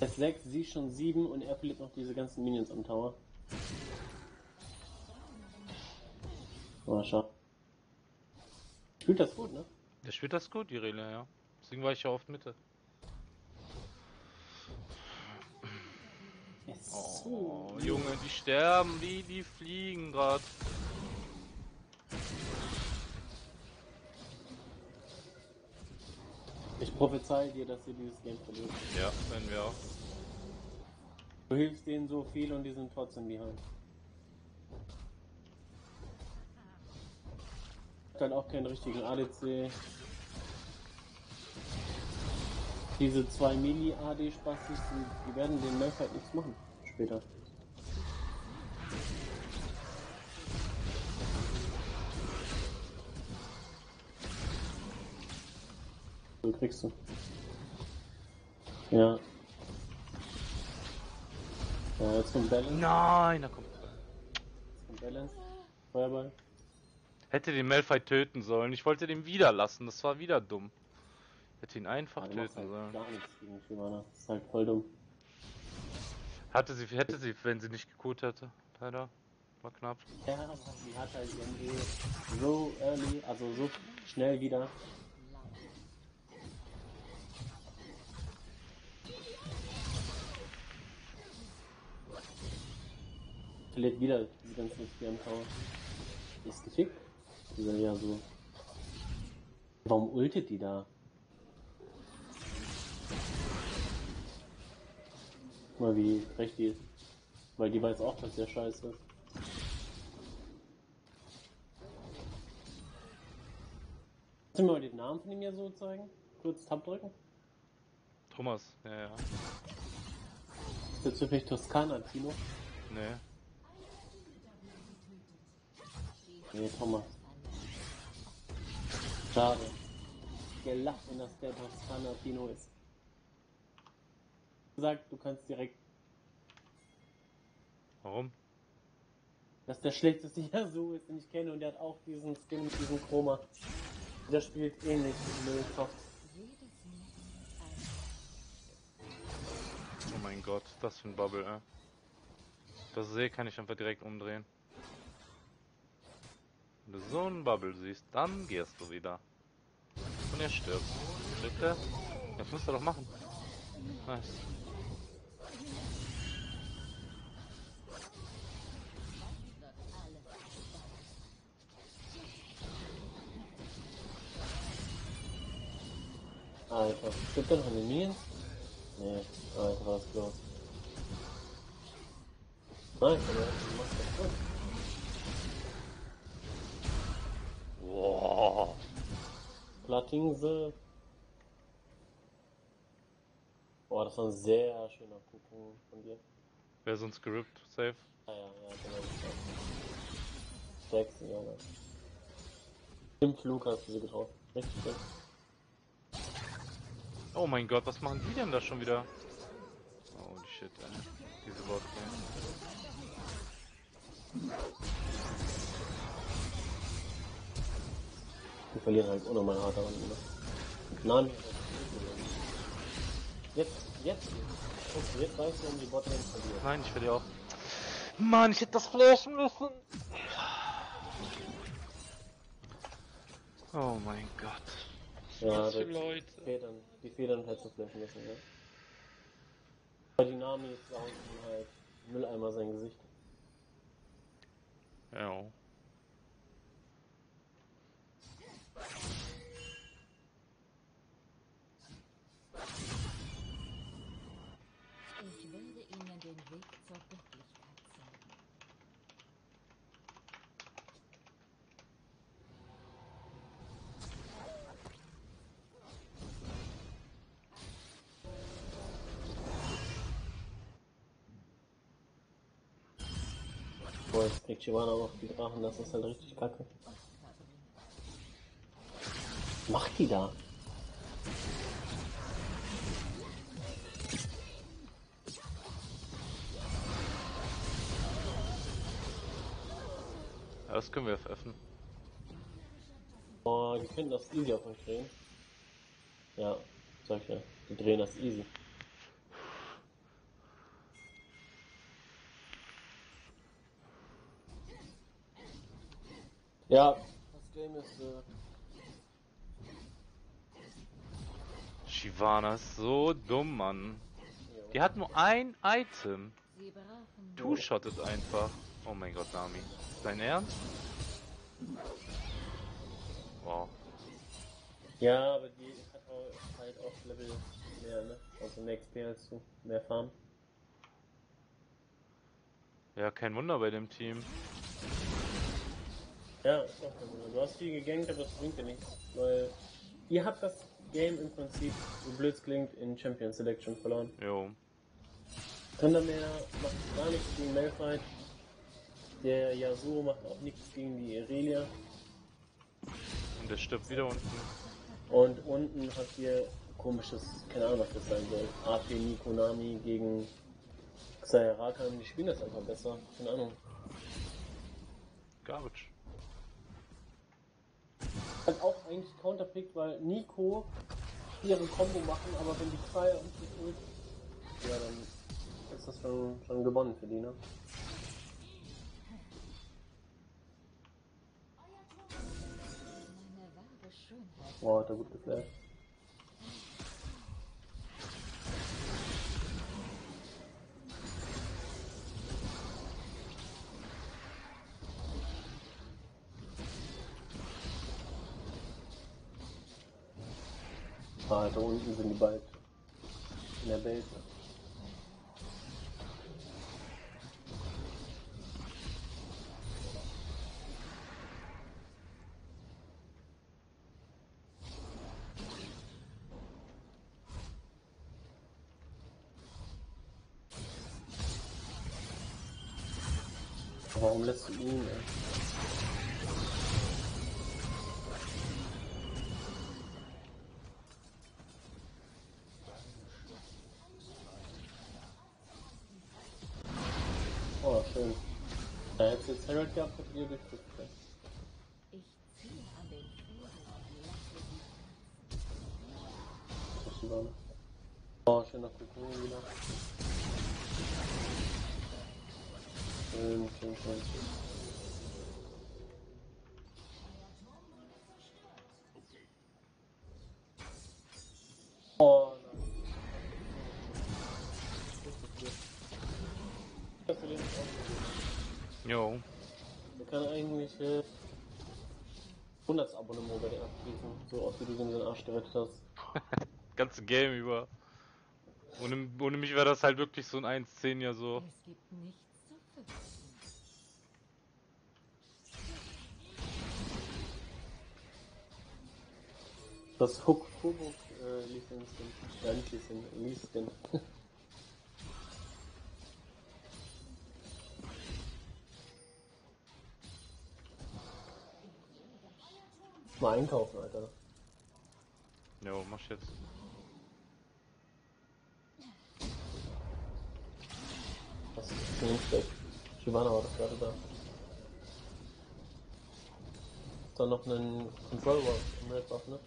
Er ist 6, sie schon 7 und er verliert noch diese ganzen Minions am Tower. Oh, schade. Spielt das gut, ne? Der spielt das gut, die Rele, ja. Deswegen war ich ja oft Mitte. Er ist Oh. Junge, die sterben wie die fliegen grad. Ich prophezei dir, dass ihr dieses Game verliert. Ja, wenn wir auch. Du hilfst denen so viel und die sind trotzdem behind. Hat halt auch keinen richtigen ADC. Diese zwei Mini-AD-Spastis, die, die werden den Nerf halt nichts machen. Später. So kriegst du. Ja. Ja, jetzt kommt Balance. Nein, da kommt. Jetzt kommt Balance. Feuerball. Hätte den Malphite töten sollen. Ich wollte den wieder lassen. Das war wieder dumm. Hätte ihn einfach Ja, töten halt sollen. gar nichts gegen. Das ist halt voll dumm. Hatte sie, hätte sie, wenn sie nicht gekurt hätte. Leider. War knapp. Ja, die hat halt irgendwie so early, also so schnell wieder. Verliert wieder die am Tower. Ist gefickt. Dieser ja so. Warum ultet die da? Mal wie recht die ist. Weil die weiß auch, dass der scheiße ist. Kannst du mir mal den Namen von ihm hier so zeigen? Kurz Tab drücken. Thomas, ja, ja. Bezüglich Toskana, Tino. Nee. Nee, Thomas. Schade. Gelacht, wenn das der Toskana Tino ist. Gesagt, du kannst direkt, Warum? dass der schlechteste Yasuo ist, den ich kenne und der hat auch diesen Skin mit diesem Chroma. Der spielt ähnlich wie Netz Oh mein Gott, das für ein Bubble, ey. Das See kann ich einfach direkt umdrehen. Wenn du so einen Bubble siehst, dann gehst du wieder. Und er stirbt. Stirbt er? Das muss er doch machen. Nice. Alter, gibt da noch eine Minions? Nee, Alter, was ist los? Nice, aber du machst das gut. Wow. Plattinsel. Boah, das war ein sehr schöner Kuchen von dir. Wer sonst gerippt? Safe? Ah ja, ja, genau. Ja, ne. Im Flug hast du sie getroffen. Richtig schön. Oh mein Gott, was machen die denn da schon wieder? Oh die shit, ey. Diese Botlane. Wir verlieren halt unnormal hart daran, ne? Nein. Jetzt, jetzt. Okay, jetzt weißt du, um die Botlane verliert. Nein, ich verliere auch. Mann, ich hätte das flashen müssen. Oh mein Gott. Ja, Was für Leute. Federn, die Federn hättest du flashen müssen, ne? Bei Dynami ist da unten halt Mülleimer sein Gesicht. Ja. Ich werde Ihnen den Weg Jetzt kriegt Shivana noch die Drachen, das ist halt richtig kacke. Was macht die da? Ja, Das können wir FFen. Boah, die könnten das easy auf euch drehen. Ja, sag ich ja. Die drehen das easy. Ja, das Game ist, äh, Shivana ist so dumm, Mann. Die hat nur ein Item. Two-shottet einfach. Oh mein Gott, Nami. Ist dein Ernst? Wow. ja, aber die hat auch, halt auch Level mehr, ne? Also mehr XP als du, mehr Farm. Ja, kein Wunder bei dem Team. Ja, ist auch kein. Du hast viel gegankt, aber das bringt dir nichts. Weil ihr habt das Game im Prinzip, so blöd klingt, in Champion Selection verloren. Jo. Thundermare macht gar nichts gegen Malphite. Der Yasuo macht auch nichts gegen die Irelia. Und der stirbt wieder unten. Und unten habt ihr komisches, keine Ahnung was das sein soll. AP Nikonami gegen Xayarakan, die spielen das einfach besser. Keine Ahnung. Garbage. Hat auch eigentlich counterpickt, weil Nico ihre Combo machen, aber wenn die Xayah und die Ult, ja dann ist das schon, schon gewonnen für die, ne? Boah, hat er gut geflasht. Da unten sind die bald in der Base. Ich ziehe an den Fäden und lasse sie Wanne. Oh, schöner Kokon wieder. 100 Abonnement bei dir abschließen, so oft wie du den Arsch gerettet hast. Ganze Game über. Ohne, ohne mich wäre das halt wirklich so ein 1-10 ja so. Es gibt nichts zu. Das Hook Fubuk äh, instant. Ja, nicht instant, instant. Mal einkaufen, Alter. Jo, mach jetzt. Das ist schon schlecht. Shivana war doch gerade da. Ist da noch ein Control Wall im Red Buff, ne?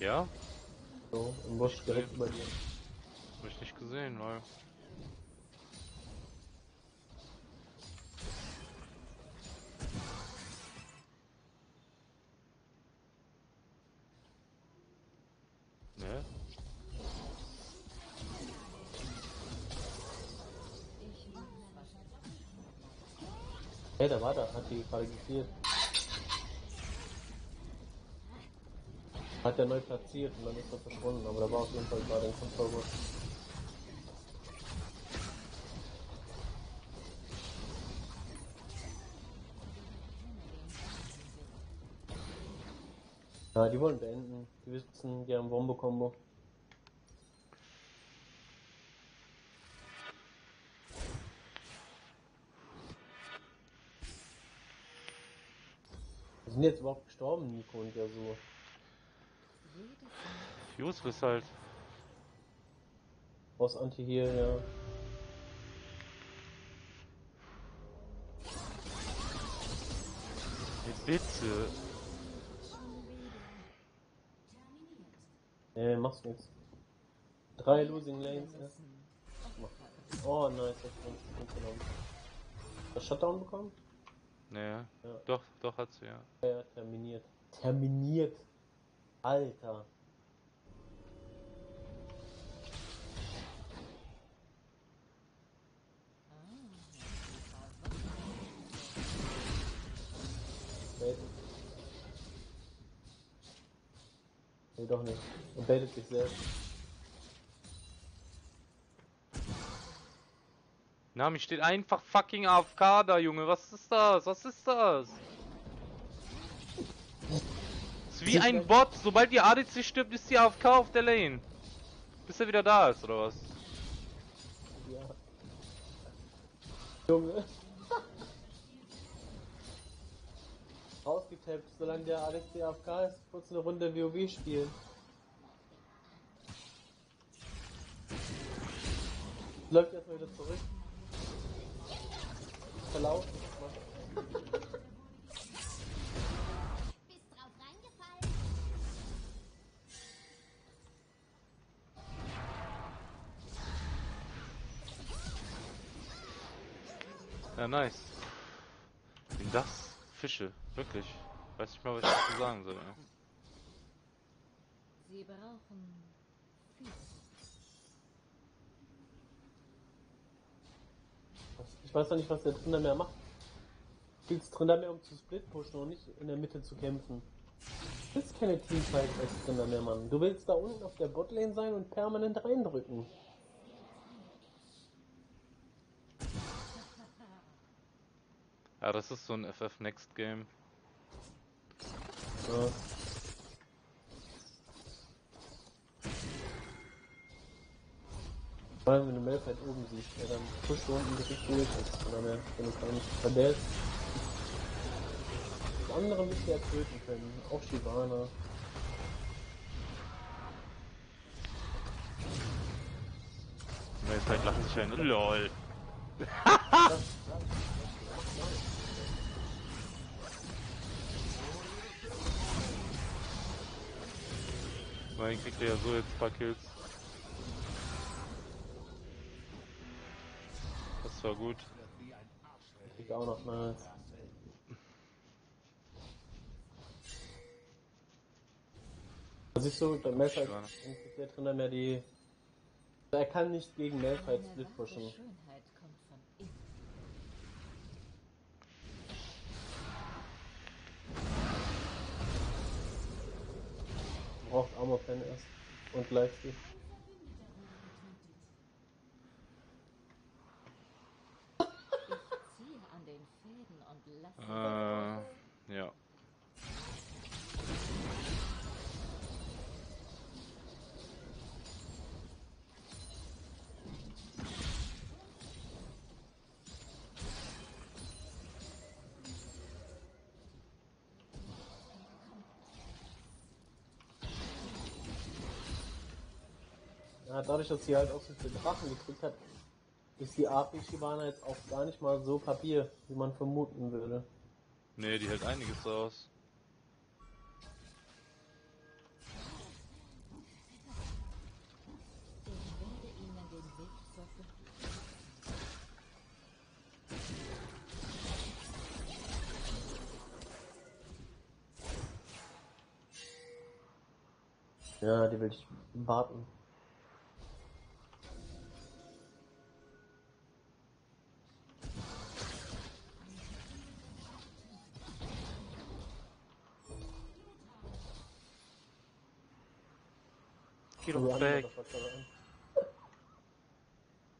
Ja? So, im Busch direkt über dir. Hab ich nicht gesehen, weil. Hey, da war da, hat die gerade gespielt. Hat er neu platziert und dann ist er verschwunden, aber da war auf jeden Fall gerade ein Control Wall. Ja, die wollen beenden. Die wissen, die haben Bombe-Kombo. Wir sind jetzt überhaupt gestorben, Nico und ja so. Useless halt. Aus Anti-Heal, ja. Hey, bitte. Nee, machst nix. Drei Losing Lanes, ja. Oh, nice, das ist gut genommen. Hast du Shutdown bekommen? Ne, Ja. doch, doch hat sie ja. Ja, terminiert. Terminiert. Alter. Bait. Nee, doch nicht. Er baitet sich selbst. Nami steht einfach fucking AFK da, Junge. Was ist das? Was ist das? Ist wie ein Bot. Sobald die ADC stirbt, ist die AFK auf der Lane. Bis er wieder da ist, oder was? Ja. Junge. Rausgetappt, solange der ADC AFK ist, kurz eine Runde WoW spielen. Läuft erstmal wieder zurück. Verlauf. Bist drauf reingefallen? Ja, nice. Sind das Fische? Wirklich. Weiß nicht mal, was ich dazu sagen soll. Ja. Sie brauchen Ich weiß noch nicht, was der Trainer mehr macht. Spielst Trainer mehr, um zu split pushen und nicht in der Mitte zu kämpfen. Du willst keine Teamfight als Trainer mehr, Mann. Du willst da unten auf der Botlane sein und permanent reindrücken. ja, das ist so ein FF Next Game. Ja. Vor allem, wenn du Malphite oben siehst, der dann pusht so unten direkt durch. Oder mehr, wenn du kannst. Weil der ist. Das andere müsste er töten können. Auch Shivana. Malphite lacht sich ein. LOL. Mein kriegt er ja so jetzt ein paar Kills. Das war gut. Kriegt auch noch nice. Da siehst du, der Malphite interessiert drin mehr die. Er kann nicht gegen Malphite Split pushen. Braucht Armor Pen erst. Und Leipzig. Ich ziehe an den Fäden und lasse Äh, ja. Ja, dadurch, dass sie halt auch so viele Drachen gekriegt hat, ist die AP Shibana jetzt auch gar nicht mal so Papier, wie man vermuten würde. Nee, die hält einiges aus. Ja, die will ich warten. Andere weg.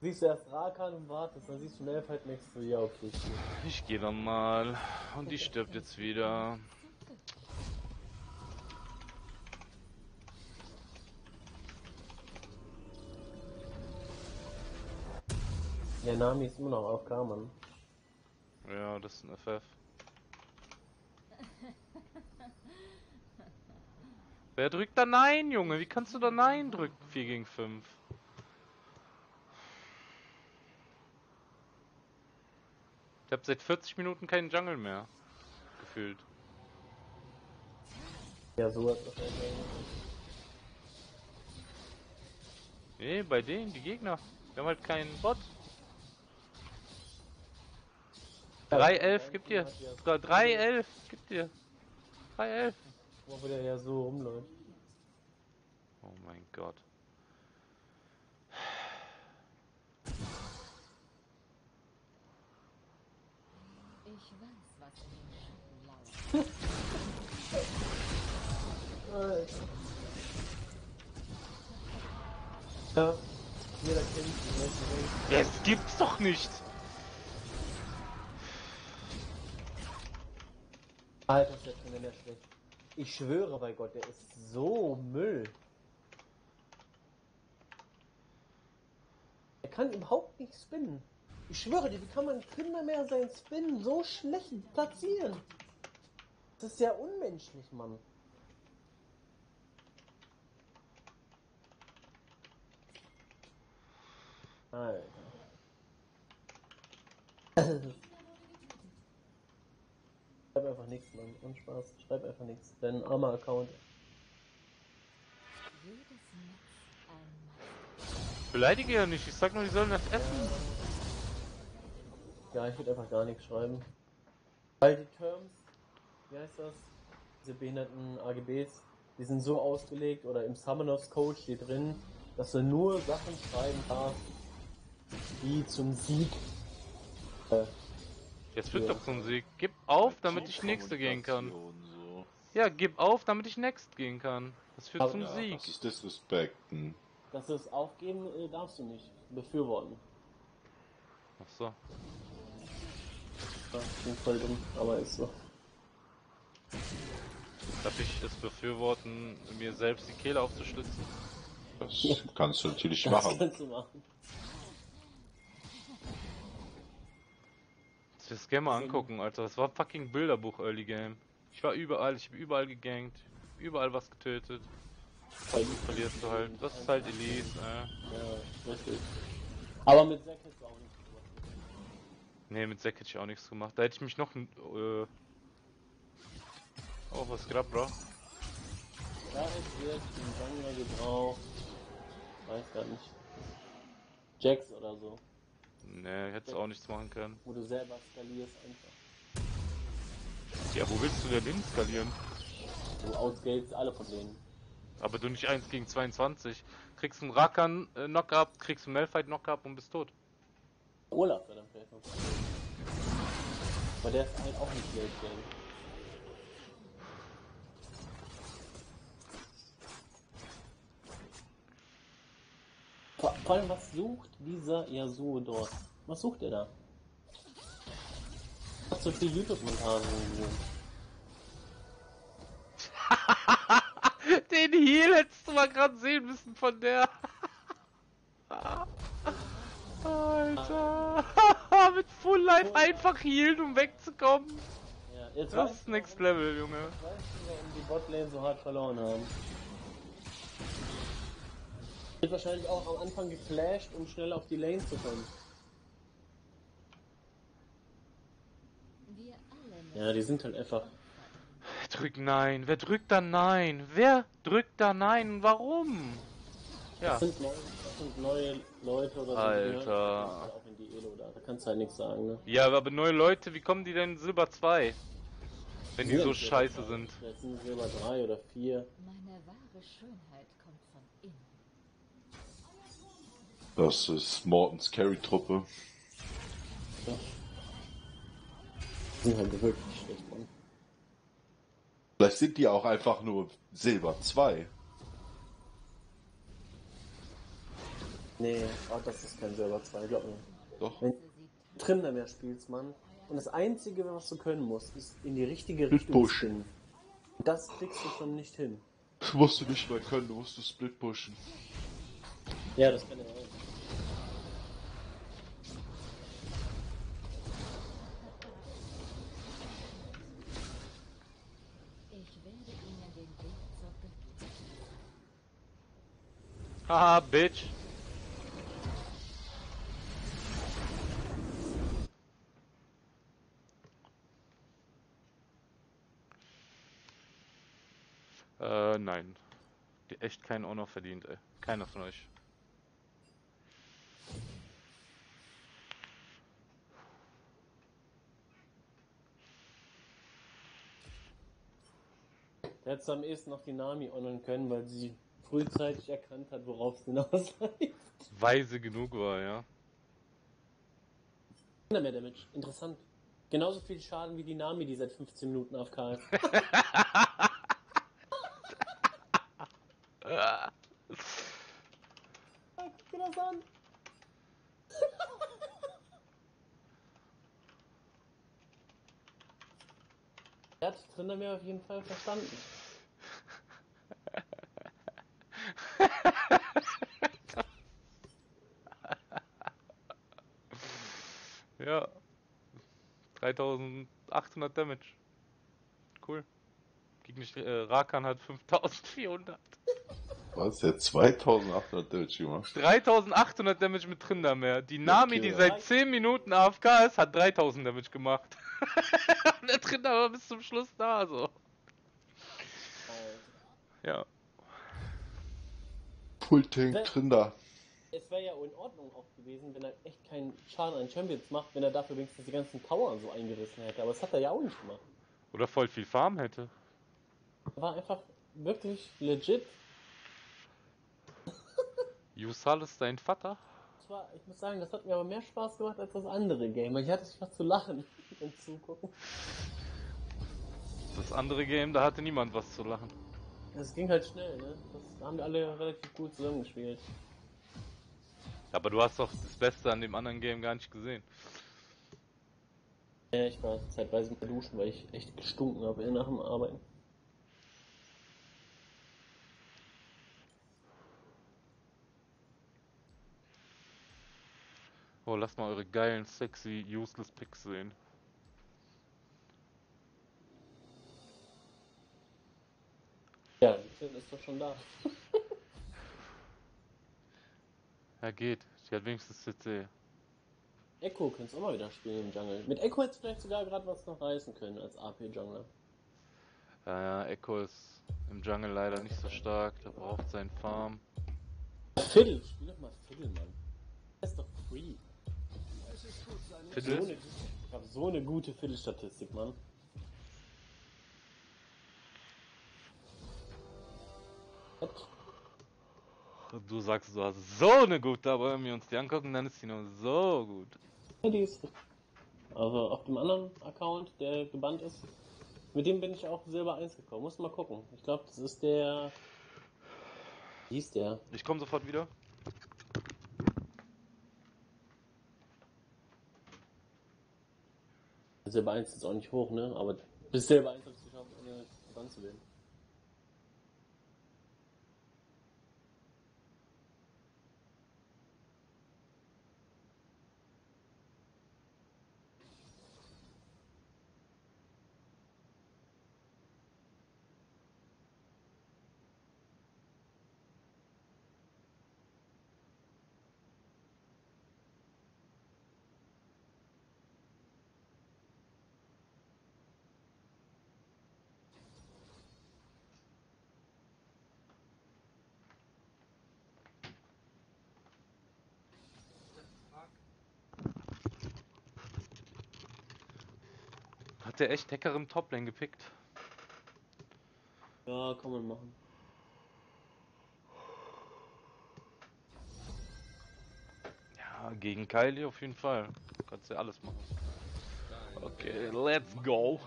Siehst du erst Rakan und wartest, dann siehst du Malphite nächstes Ja, okay. cool. Ich geh dann mal. Und die stirbt jetzt wieder. Ja, Nami ist immer noch auf Mann. Ja, das ist ein FF. Wer drückt da Nein, Junge? Wie kannst du da Nein drücken? 4 gegen 5. Ich hab seit 40 Minuten keinen Jungle mehr. Gefühlt. Ja, so hat das halt Nee, bei denen, die Gegner. Wir haben halt keinen Bot. 3-11 gibt dir. 3-11 gibt dir. 3-11. Wo der ja so rumläuft. Oh mein Gott. Ich weiß, was in den Schatten lauert. Ja, jeder kennt die Leute. Das gibt's doch nicht! Alter, ist der Trainer der schlecht. Ich schwöre bei Gott, der ist so Müll. Er kann überhaupt nicht spinnen. Ich schwöre dir, wie kann man Kinder mehr sein Spin so schlecht platzieren? Das ist ja unmenschlich, Mann. Alter. Schreib einfach nichts, Mann. Und Spaß. Schreib einfach nichts. Dein armer Account. Beleidige ja nicht, ich sag nur, die sollen das essen. Ja, ich würde einfach gar nichts schreiben. Weil die Terms, wie heißt das? Diese behinderten AGBs, die sind so ausgelegt oder im Summoners Code steht drin, dass du nur Sachen schreiben darfst, die zum Sieg. Äh, Jetzt wird Ja. doch zum Sieg. Gib auf, damit ich nächste gehen kann. So. Ja, gib auf, damit ich next gehen kann. Das führt Aber- zum Ja, Sieg. das ist Disrespekten. dass du es aufgeben äh, darfst du nicht. Befürworten. Ach so. Ja, klingt voll dumm, aber ist so. Darf ich es befürworten, mir selbst die Kehle aufzuschlitzen? Das kannst du natürlich Das machen. kannst du machen. Das gerne mal angucken, Alter. Das war fucking Bilderbuch Early Game. Ich war überall, ich habe überall gegankt, überall was getötet. Verlierst du halt. Das ist halt Elise, äh. Ja, richtig. Aber mit Zack hättest du auch nicht gemacht. Nee, mit Zack hätte ich auch nichts gemacht. Da hätte ich mich noch. Äh... Oh, was geht ab, Bro? Da hätte jetzt den Jungler gebraucht. Weiß gar nicht. Jax oder so. Nee, hättest auch nichts machen können. Wo du selber skalierst einfach. Ja, wo willst du denn hin skalieren? Du outscalest alle von denen. Aber du nicht 1 gegen 22. Kriegst einen Rakan äh, Knockup, kriegst einen Malphite Knockup und bist tot. Olaf wäre dann vielleicht noch. Aber der ist halt auch nicht Late Game. Vor, allem, was sucht dieser Yasuo dort? Was sucht er da? Ich hab so viel YouTube-Montagen gesehen. Den Heal hättest du mal gerade sehen müssen von der. Alter. Mit Full Life einfach healen, um wegzukommen. Ja, jetzt Das ist Next Level, Junge. weißt du, warum die Botlane so hart verloren haben. Wird wahrscheinlich auch am Anfang geflasht, um schnell auf die Lane zu kommen. Wir alle müssen Ja, die sind halt einfach. Drück Nein. Wer drückt da Nein? Wer drückt da Nein? Warum? Ja. Das sind, neue, das sind neue Leute oder so. Alter. halt auch in die Elo da. Da kannst du halt nichts sagen, ne? Ja, aber neue Leute, wie kommen die denn in Silber 2? Wenn die so scheiße sind. Jetzt sind Silber 3 oder 4. Meine wahre Schönheit kommt von innen. Das ist Mortens Carry-Truppe. Ja. Die sind halt wirklich schlecht, Mann. Vielleicht sind die auch einfach nur Silber 2. Nee, oh, das ist kein Silber 2, glaub mir. Doch. Wenn du Trinder mehr spielst, Mann. Und das Einzige, was du können musst, ist in die richtige Split Richtung Push. spinnen. Das kriegst du schon nicht hin. Musst du nicht mehr können, du musst du Split pushen. Ja, das kann er auch. Ich werde ihnen den Weg zur Göttin. Haha, Bitch. Äh, nein. Die echt keinen Honor verdient, ey. Keiner von euch. Hätte am ehesten noch die Nami honoren können, weil sie frühzeitig erkannt hat, worauf es hinausläuft. Weise genug war, ja. Mehr Damage. Interessant. Genauso viel Schaden wie die Nami, die seit 15 Minuten AFK ist. Guck dir das an. Er hat Trinder mir auf jeden Fall verstanden. Ja. 3800 Damage. Cool. Gegen mich, äh, Rakan hat 5400. Was? Der 2800 Damage gemacht. 3800 Damage mit Trinder mehr. Die Nami, die seit 10 Minuten AFK ist, hat 3000 Damage gemacht. Und der Trinder war bis zum Schluss da, so. Ja. Full Tank Trinder. Es wäre ja in Ordnung auch gewesen, wenn er echt keinen Schaden an Champions macht, wenn er dafür wenigstens die ganzen Tower so eingerissen hätte. Aber das hat er ja auch nicht gemacht. Oder voll viel Farm hätte. War einfach wirklich legit. Yusal ist dein Vater? War, ich muss sagen, das hat mir aber mehr Spaß gemacht als das andere Game. Ich hatte was zu lachen und zugucken. Das andere Game, da hatte niemand was zu lachen. Es ging halt schnell, ne? Das haben wir alle relativ gut zusammengespielt. Aber du hast doch das Beste an dem anderen Game gar nicht gesehen. Ja, ich war zeitweise mal duschen, weil ich echt gestunken habe nach dem Arbeiten. Oh, lasst mal eure geilen, sexy, useless Picks sehen. Ja, das ist doch schon da. Ja, geht. Die hat wenigstens CC. Echo könntest du auch mal wieder spielen im Jungle. Mit Echo hättest du vielleicht sogar gerade was noch reißen können als AP-Jungler. Ja, ja, Echo ist im Jungle leider nicht so stark. Der braucht seinen Farm. Fiddle, spiel doch mal Fiddle, Mann. Das ist doch free. So Fiddle? eine, ich hab so eine gute Fiddle-Statistik, Mann. Du sagst, du hast so eine gute, aber wenn wir uns die angucken, dann ist die nur so gut. Ja, die ist. Also auf dem anderen Account, der gebannt ist, mit dem bin ich auch Silber 1 gekommen. Muss mal gucken. Ich glaube, das ist der. Wie hieß der? Ich komme sofort wieder. Silber 1 ist auch nicht hoch, ne? Aber bis Silber 1 habe ich es geschafft, ohne gebannt zu werden. Hat der echt Hacker im Toplane gepickt? Ja, kann man machen. Ja, gegen Kylie auf jeden Fall. Kannst ja alles machen. Okay, let's go.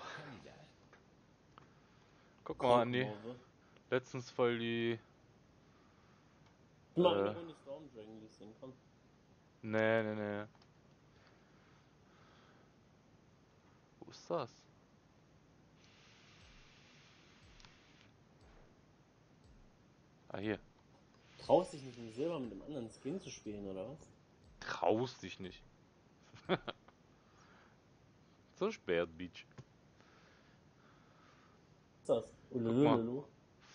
Guck mal, Andi. Letztens voll die. Äh. Nee, nee, nee. Ist das? Ah, hier. Traust dich nicht in Silber mit einem anderen Skin zu spielen, oder was? Traust dich nicht. so spät, Beach. Was ist das? Ulululu.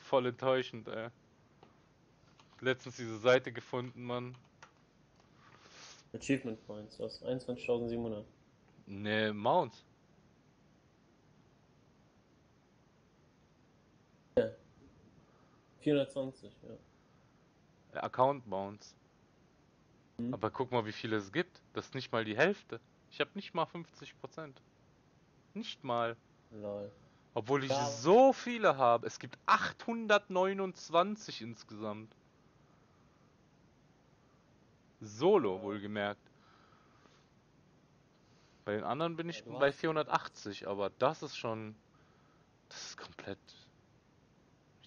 Voll enttäuschend, ey. Letztens diese Seite gefunden, Mann. Achievement Points, was? 21.700. Ne, Mounts. 420, ja. Account Mounts. Mhm. Aber guck mal, wie viele es gibt. Das ist nicht mal die Hälfte. Ich habe nicht mal 50%. Nicht mal. Lol. Obwohl ich Ja. so viele habe. Es gibt 829 insgesamt. Solo, wohlgemerkt. Bei den anderen bin ich Ja, bei hast- 480, aber das ist schon. Das ist komplett.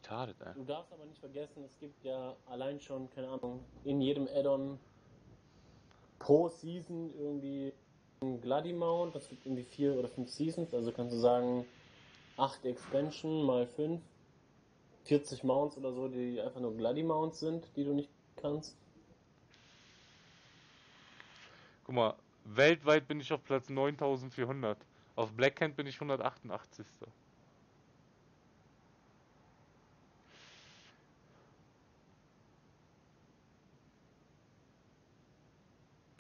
Retarded, ey. Du darfst aber nicht vergessen, es gibt ja allein schon, keine Ahnung, in jedem Add-on pro Season irgendwie ein Gladi Mount. Das gibt irgendwie vier oder fünf Seasons. Also kannst du sagen, 8 Expansion mal 5, 40 Mounts oder so, die einfach nur Gladi Mounts sind, die du nicht kannst. Guck mal, weltweit bin ich auf Platz 9400. Auf Blackhand bin ich 188.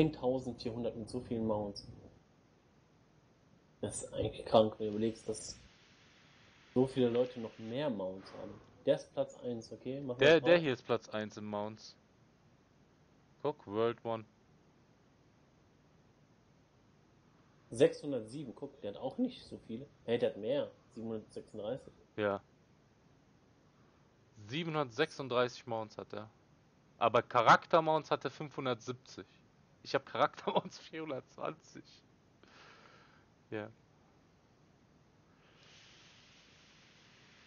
1400 mit so vielen Mounts. Das ist eigentlich krank, wenn du überlegst, dass so viele Leute noch mehr Mounts haben. Der ist Platz 1, okay? Mach Der, der hier ist Platz 1 im Mounts. Guck, World One. 607, guck, der hat auch nicht so viele. Hey, der hat mehr. 736. Ja. 736 Mounts hat er. Aber Charakter-Mounts hat er 570. Ich habe Charakter-Mounts 420. Ja.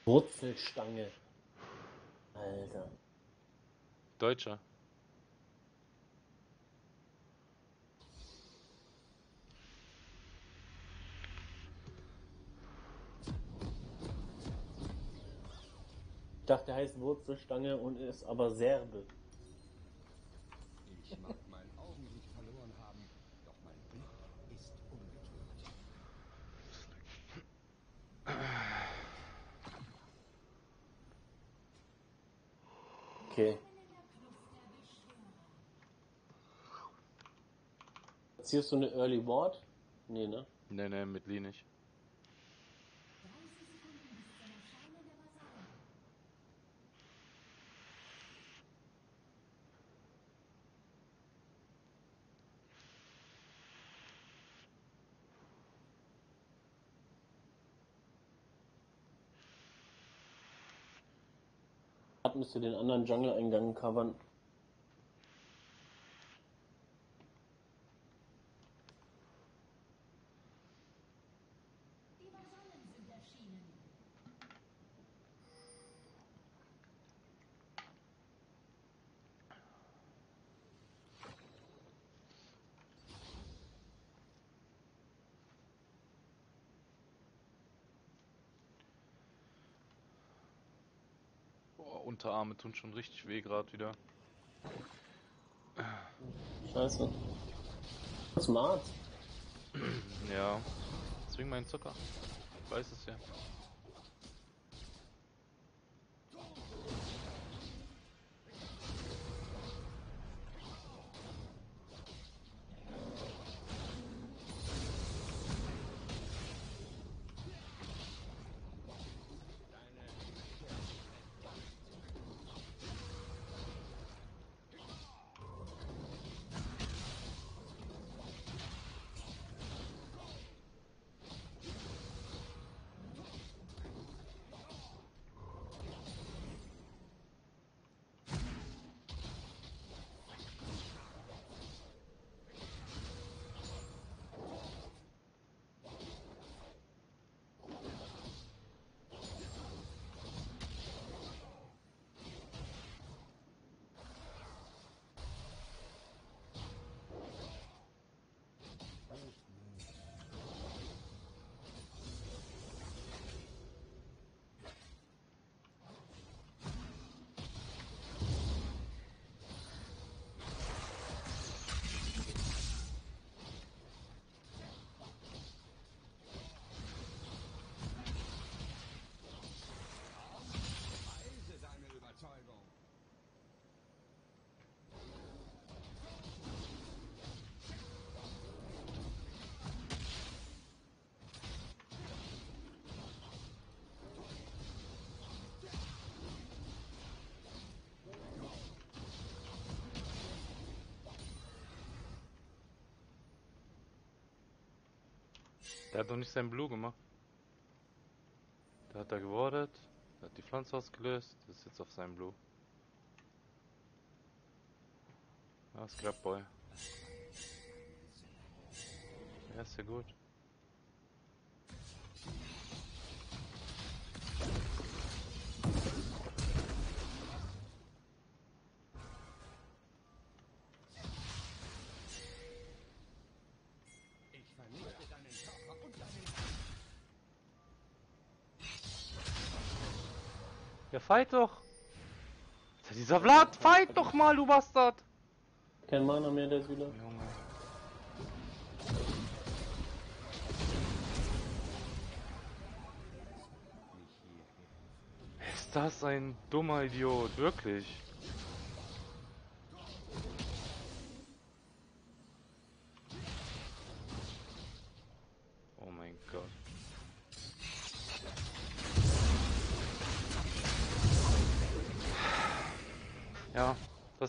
Wurzelstange. Alter. Deutscher. Ich dachte, der heißt Wurzelstange und ist aber Serbe. Ich mag mein Augenlicht verloren haben. Okay. Ziehst du eine Early Ward? Nee, ne? Ne, ne, mit Lee nicht. Müsste den anderen Jungle-Eingang covern. Boah, Unterarme tun schon richtig weh gerade wieder. Scheiße. Zum Arzt. Ja. Deswegen mein Zucker. Ich weiß es ja. Weise deine Überzeugung. Der hat doch nicht sein Blue gemacht. Der hat da gewordet, der hat die Pflanze ausgelöst, ist jetzt auf seinem Blue. Ja, Scrap Boy. Ja, ist ja gut. Fight doch! Dieser Vlad, fight doch mal, du Bastard! Kein Mana mehr, der Süle. Junge. Ist das ein dummer Idiot, wirklich?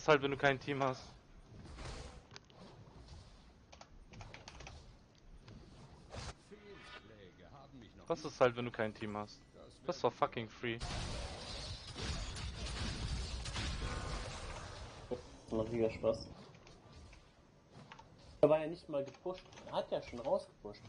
Das halt, wenn du kein Team hast. Das ist halt, wenn du kein Team hast. Das war fucking free. Macht wieder Spaß. Er war ja nicht mal gepusht. Er hat ja schon rausgepusht.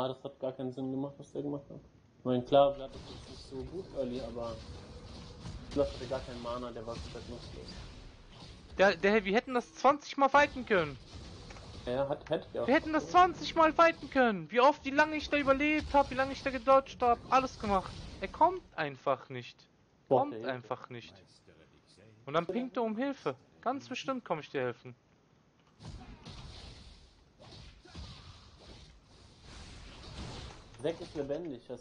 Ah, das hat gar keinen Sinn gemacht, was der gemacht hat. Ich meine, klar, Vlad ist jetzt nicht so gut early, aber Vlad hatte gar keinen Mana, der war komplett nutzlos. Der, der, wir hätten das 20 mal fighten können. Ja, hat, hätte ich auch. Wir hätten das 20 Mal fighten können. Wie oft, wie lange ich da überlebt habe, wie lange ich da gedodged habe, alles gemacht. Er kommt einfach nicht. Kommt einfach nicht. Und dann pinkt er um Hilfe. Ganz bestimmt komme ich dir helfen. Zack ist lebendig, was?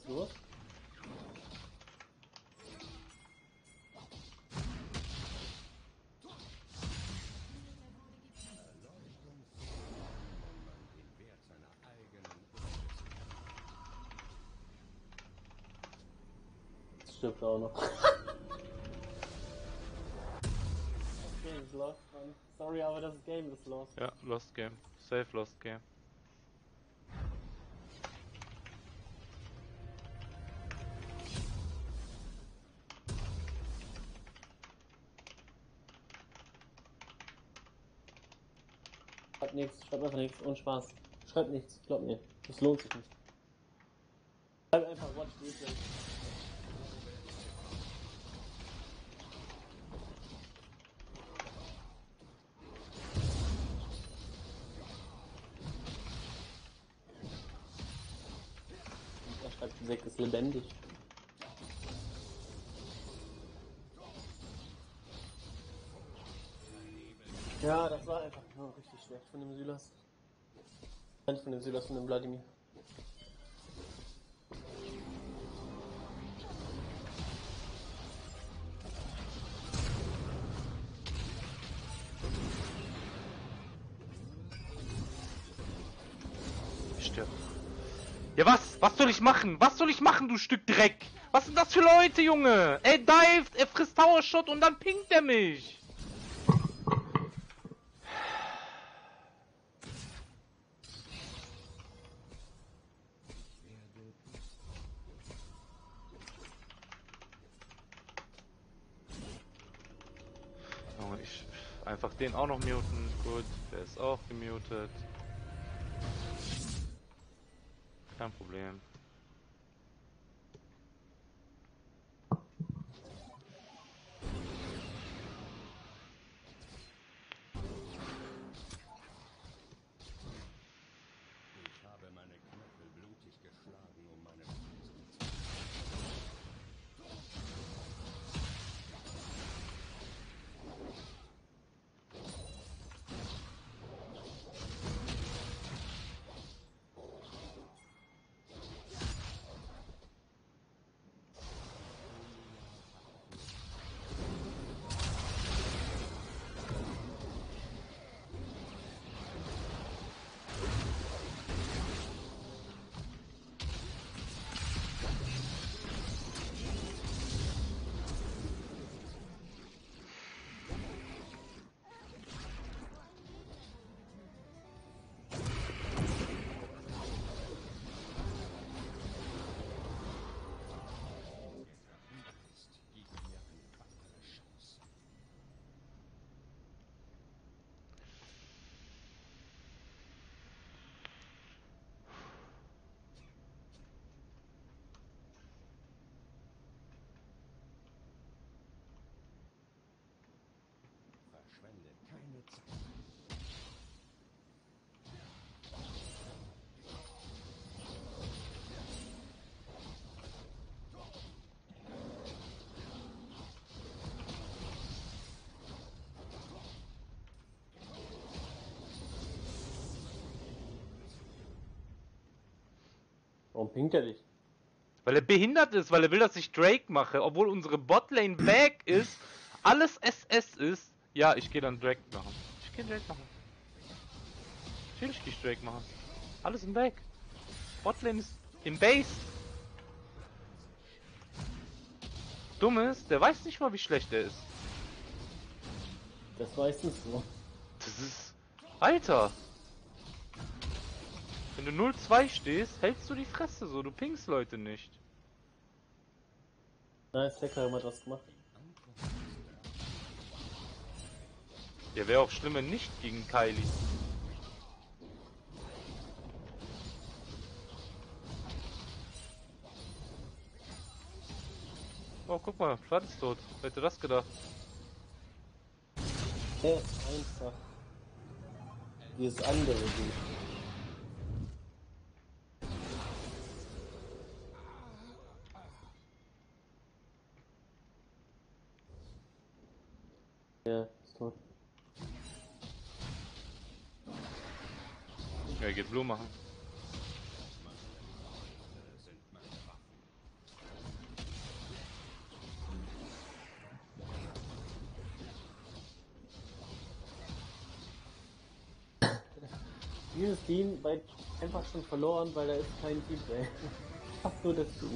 Das stirbt auch noch. okay, ist lost. Sorry, aber das Game ist lost. Ja, Lost Game. Safe Lost Game. Schreibt einfach nichts, ohne Spaß. Schreibt nichts, glaub mir. Das lohnt sich nicht. Schreibt einfach Watch Replay. Er schreibt, Zack ist lebendig. Schlecht von dem Sylas. Nicht von dem Sylas, von dem Wladimir. Ja, was? Was soll ich machen? Was soll ich machen, du Stück Dreck? Was sind das für Leute, Junge? Er dived, er frisst Tower Shot und dann pinkt er mich. Junge, ich einfach den auch noch muten. Gut, der ist auch gemutet. Kein Problem. Warum pinkt er dich? Weil er behindert ist, weil er will, dass ich Drake mache, obwohl unsere Botlane back ist, alles SS ist. Ja, ich gehe dann Drake machen. Ich gehe Drake machen. Natürlich gehe ich Drake machen. Alles im Back. Botlane ist im Base. Dumm ist, der weiß nicht mal, wie schlecht er ist. Das weiß nicht so. Das ist. Alter! Wenn du 0-2 stehst, hältst du die Fresse so, du pingst Leute nicht. Nice, Hacker hat was gemacht. Der wäre auch schlimmer nicht gegen Kylie. Oh, guck mal, Flood ist tot. Wer hätte das gedacht? Der ist einfach. Dieses andere Ding. Ja, ist tot. Ja, geht Blue machen. Dieses Team bei einfach schon verloren, weil da ist kein Teamplay. Fast nur das schon.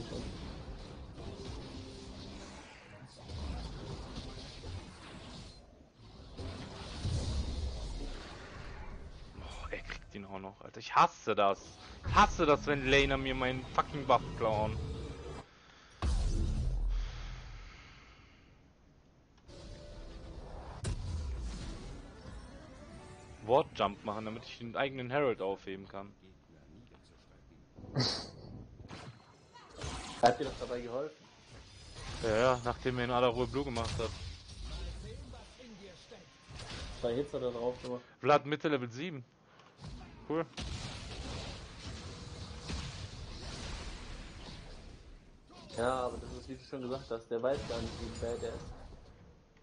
Oh, er kriegt ihn auch noch, Alter. Ich hasse das. Ich hasse das, wenn Laner mir meinen fucking Buff klauen. Ward-Jump machen, damit ich den eigenen Herald aufheben kann. Hat dir das dabei geholfen? Ja, ja, nachdem er in aller Ruhe Blue gemacht hat. Zwei Hits hat er drauf gemacht. Vlad Mitte Level 7. Cool. Ja, aber das ist, wie du schon gesagt hast, der weiß gar nicht, wie bad er ist.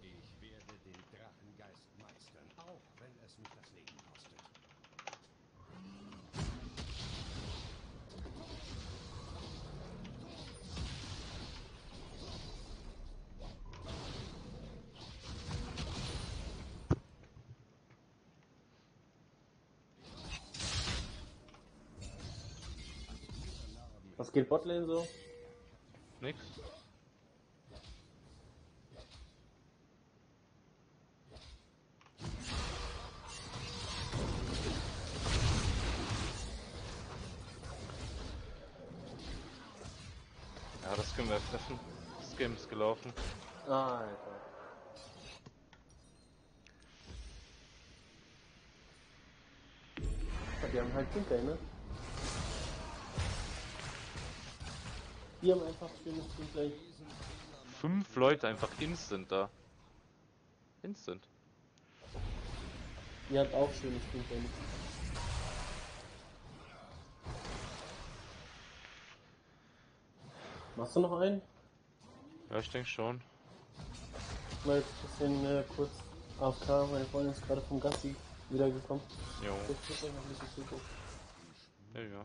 Ich werde den Drachengeist meistern, auch wenn es mich das Leben kostet. Was geht Botlane so? Nix. Ja, das können wir treffen. Das Game ist gelaufen. Ah, Alter. Ja, Die haben halt Teamplay, ne? Die haben einfach schönes Teamplay. Fünf Leute einfach instant da. Instant. Die hat auch schönes Teamplay. Machst du noch einen? Ja, ich denke schon. Mal jetzt ein bisschen äh, kurz AFK, meine Freundin ist gerade vom Gassi wiedergekommen. Jo. Euch noch ein bisschen zugucken. Ja, ja.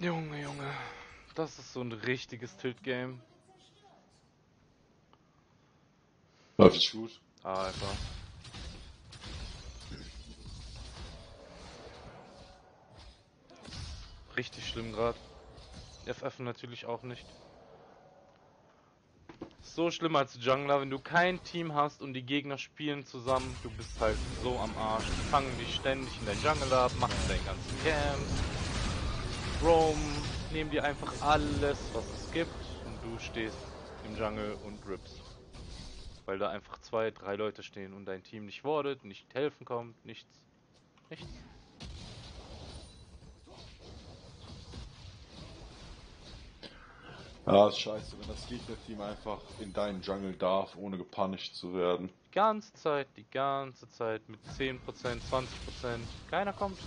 Junge, Junge. Das ist so ein richtiges Tilt-Game. Läuft gut. Alter. Richtig schlimm gerade. FF natürlich auch nicht. So schlimm als Jungler, wenn du kein Team hast und die Gegner spielen zusammen, du bist halt so am Arsch. Die fangen dich ständig in der Jungle ab, machen deinen ganzen Camps, roam, nehmen dir einfach alles, was es gibt und du stehst im Jungle und rippst. Weil da einfach zwei, drei Leute stehen und dein Team nicht wartet, nicht helfen kommt, nichts. Nichts. Ja, ist scheiße, wenn das Gegnerteam einfach in deinen Jungle darf, ohne gepunished zu werden. Die ganze Zeit, die ganze Zeit mit 10%, 20%. Keiner kommt.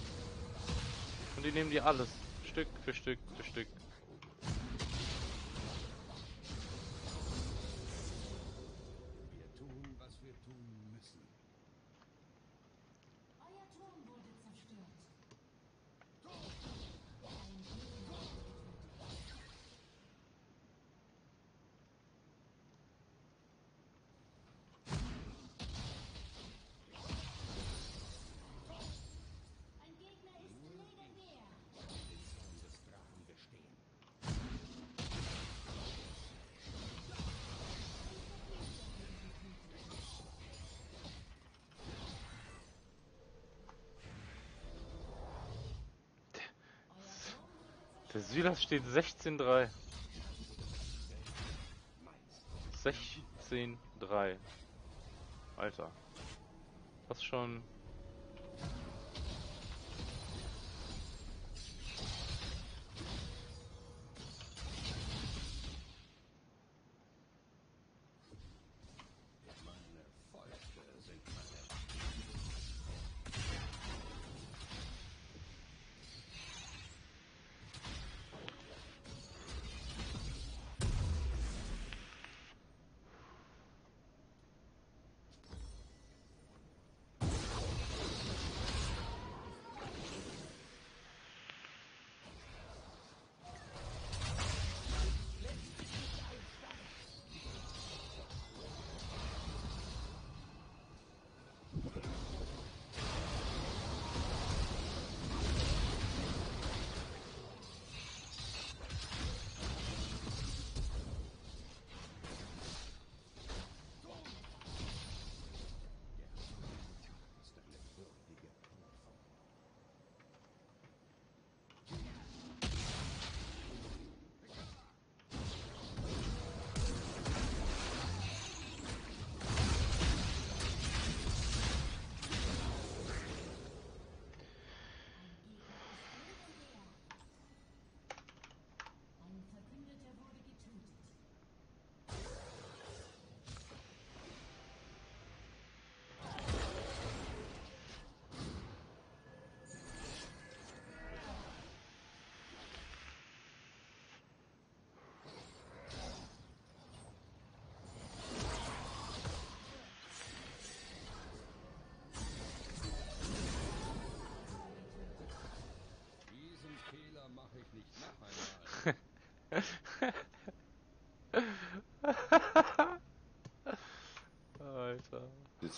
Und die nehmen dir alles. Stück für Stück für Stück. Wir tun, was wir tun müssen. Euer Turm wurde zerstört. Ein Gegner ist legendär. Den Zorn des Drachen bestehen. Der Sylas steht 16-3. 16-3. Alter. Das schon.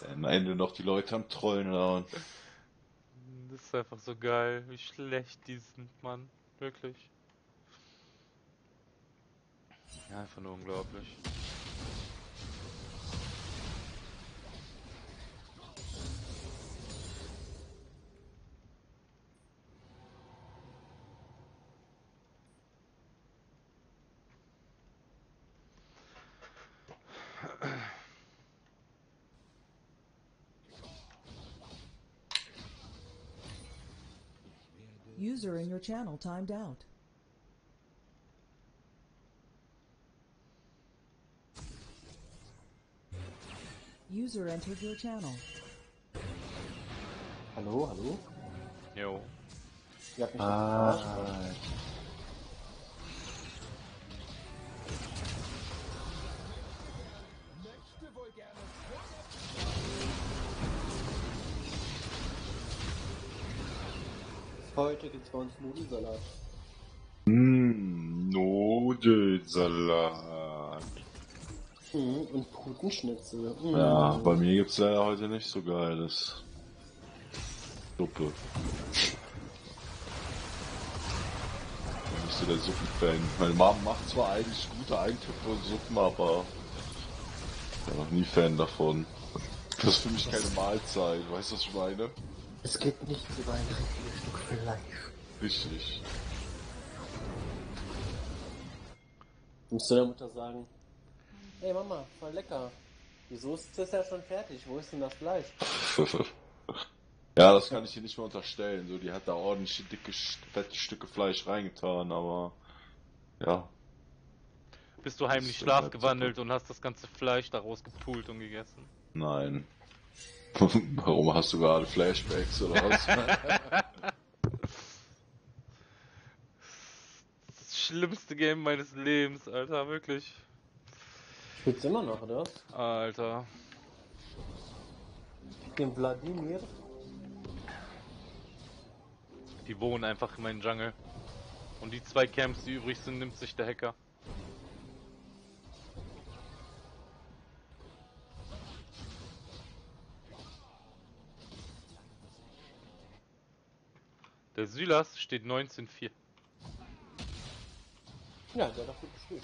Jetzt am Ende noch die Leute am Trollen hauen. Das ist einfach so geil, wie schlecht die sind, Mann. Wirklich. Ja, einfach nur unglaublich. User in your channel timed out. User entered your channel. Hallo, hallo? Jo. Ihr habt Ah, Heute gibt's bei uns Nudelsalat. Nudelsalat. Mhm, und Putenschnitzel. Mhm. Ja, bei mir gibt's leider heute nicht so geiles. Suppe. Ich bin nicht so der Suppenfan. Meine Mom macht zwar eigentlich gute Eintöpfe und Suppen, aber ich bin noch nie Fan davon. Das ist für mich keine Mahlzeit, weißt du, was ich meine? Es geht nichts über ein richtiges Stück Fleisch. Richtig. Musst du der Mutter sagen, hey Mama, voll lecker. Die Soße ist ja schon fertig, wo ist denn das Fleisch? ja, das kann ich dir nicht mehr unterstellen. So, die hat da ordentlich dicke, fette Stücke Fleisch reingetan, aber ja. Bist du heimlich schlafgewandelt und hast das ganze Fleisch daraus gepult und gegessen? Nein. Warum hast du gerade Flashbacks oder was? schlimmste Game meines Lebens, Alter, wirklich. Spielst immer noch, oder? Alter. Den Wladimir? Die wohnen einfach in meinem Jungle. Und die zwei Camps, die übrig sind, nimmt sich der Hacker. Der Sylas steht 19-4. Ja, der hat doch gut gespielt.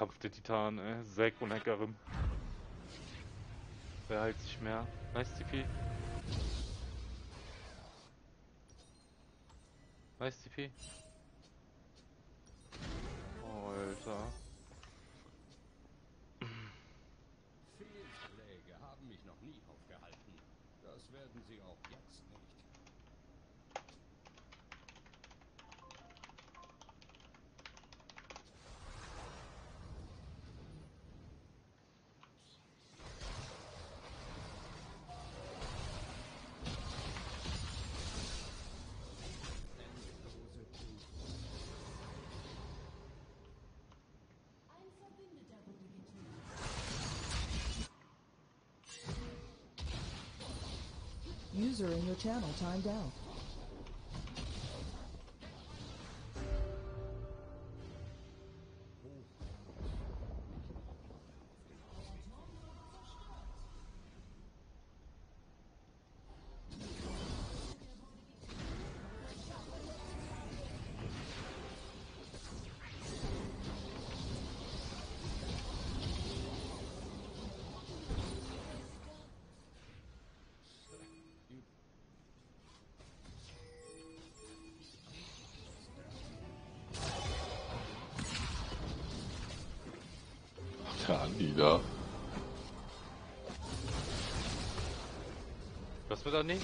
Kampf der Titan, ey. Zack und Hackerim. Wer heilt sich mehr? Nice TP. Nice TP. User in your channel timed out. Der Andi da. Was wird nicht?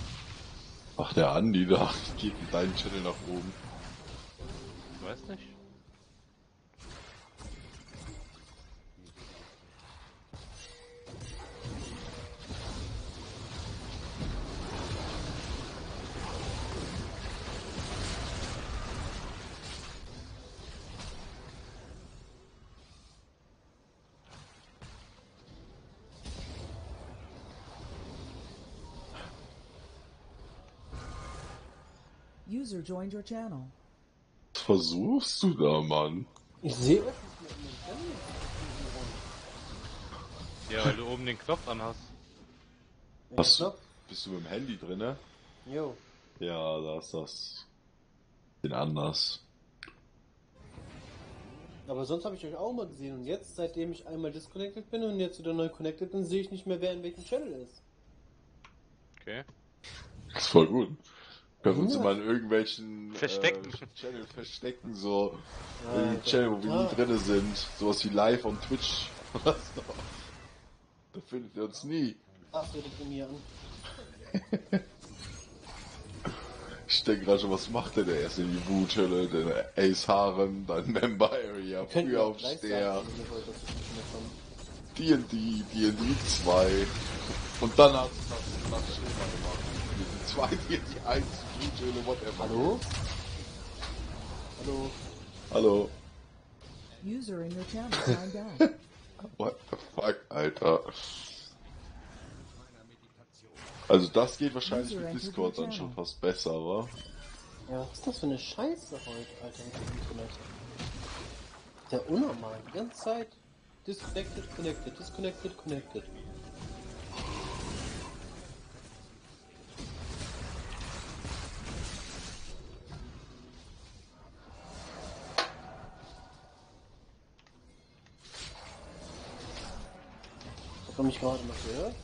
Ach, der Andi da geht mit deinem Channel nach oben. Ich weiß nicht. User joined your channel. Was versuchst du da, Mann? Ich sehe was. Ja, weil du oben den Knopf anhast. Hast du, Knopf? bist du mit dem Handy drinne? Jo. Ja, da ist das. Den anders. Aber sonst habe ich euch auch mal gesehen und jetzt, seitdem ich einmal disconnected bin und jetzt wieder neu connected bin, sehe ich nicht mehr, wer in welchem Channel ist. Okay. Das ist voll gut. Können wir uns mal in irgendwelchen Verstecken. Äh, Channel verstecken, so Ja, in Channel, wo wir ja. nie drinne sind. Sowas wie live on Twitch. oder so. da findet ihr uns nie. Ach, das mir an. Ich denke gerade schon, was macht denn der erst in die Wuthölle? Der Ace Harem, dann Member Area, Frühaufsteher. D&D, D&D 2. Und dann hat es das nach Schlimmer gemacht. Die 2, D&D 1, Wuthölle, whatever. Hallo? Hallo? Hallo. User in your channel timed out. What the fuck, Alter. Also das geht wahrscheinlich User mit Discord dann schon fast besser, wa? Ja, was ist das für eine Scheiße heute, Alter, mit dem Internet? Ja unnormal. Die ganze Zeit disconnected, connected, disconnected, connected. Hat man mich gerade noch gehört?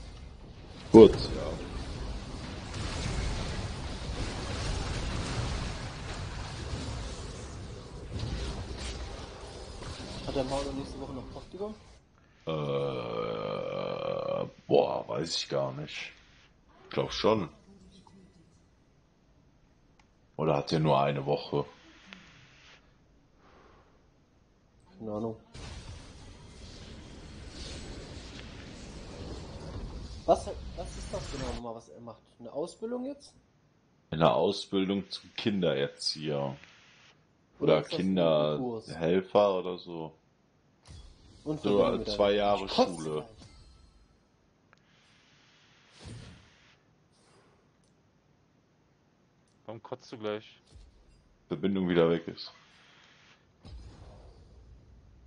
Kurz, ja. Hat der Maul nächste Woche noch Praktikum? Äh, boah, weiß ich gar nicht. Ich glaube schon. Oder hat er nur eine Woche? Keine Ahnung. Was, was ist das genau nochmal, was er macht? Eine Ausbildung jetzt? Eine Ausbildung zum Kindererzieher. Oder? Kinderhelfer oder so. Und So, wir zwei. Jahre Schule. gleich. Warum kotzt du gleich? Verbindung wieder weg ist.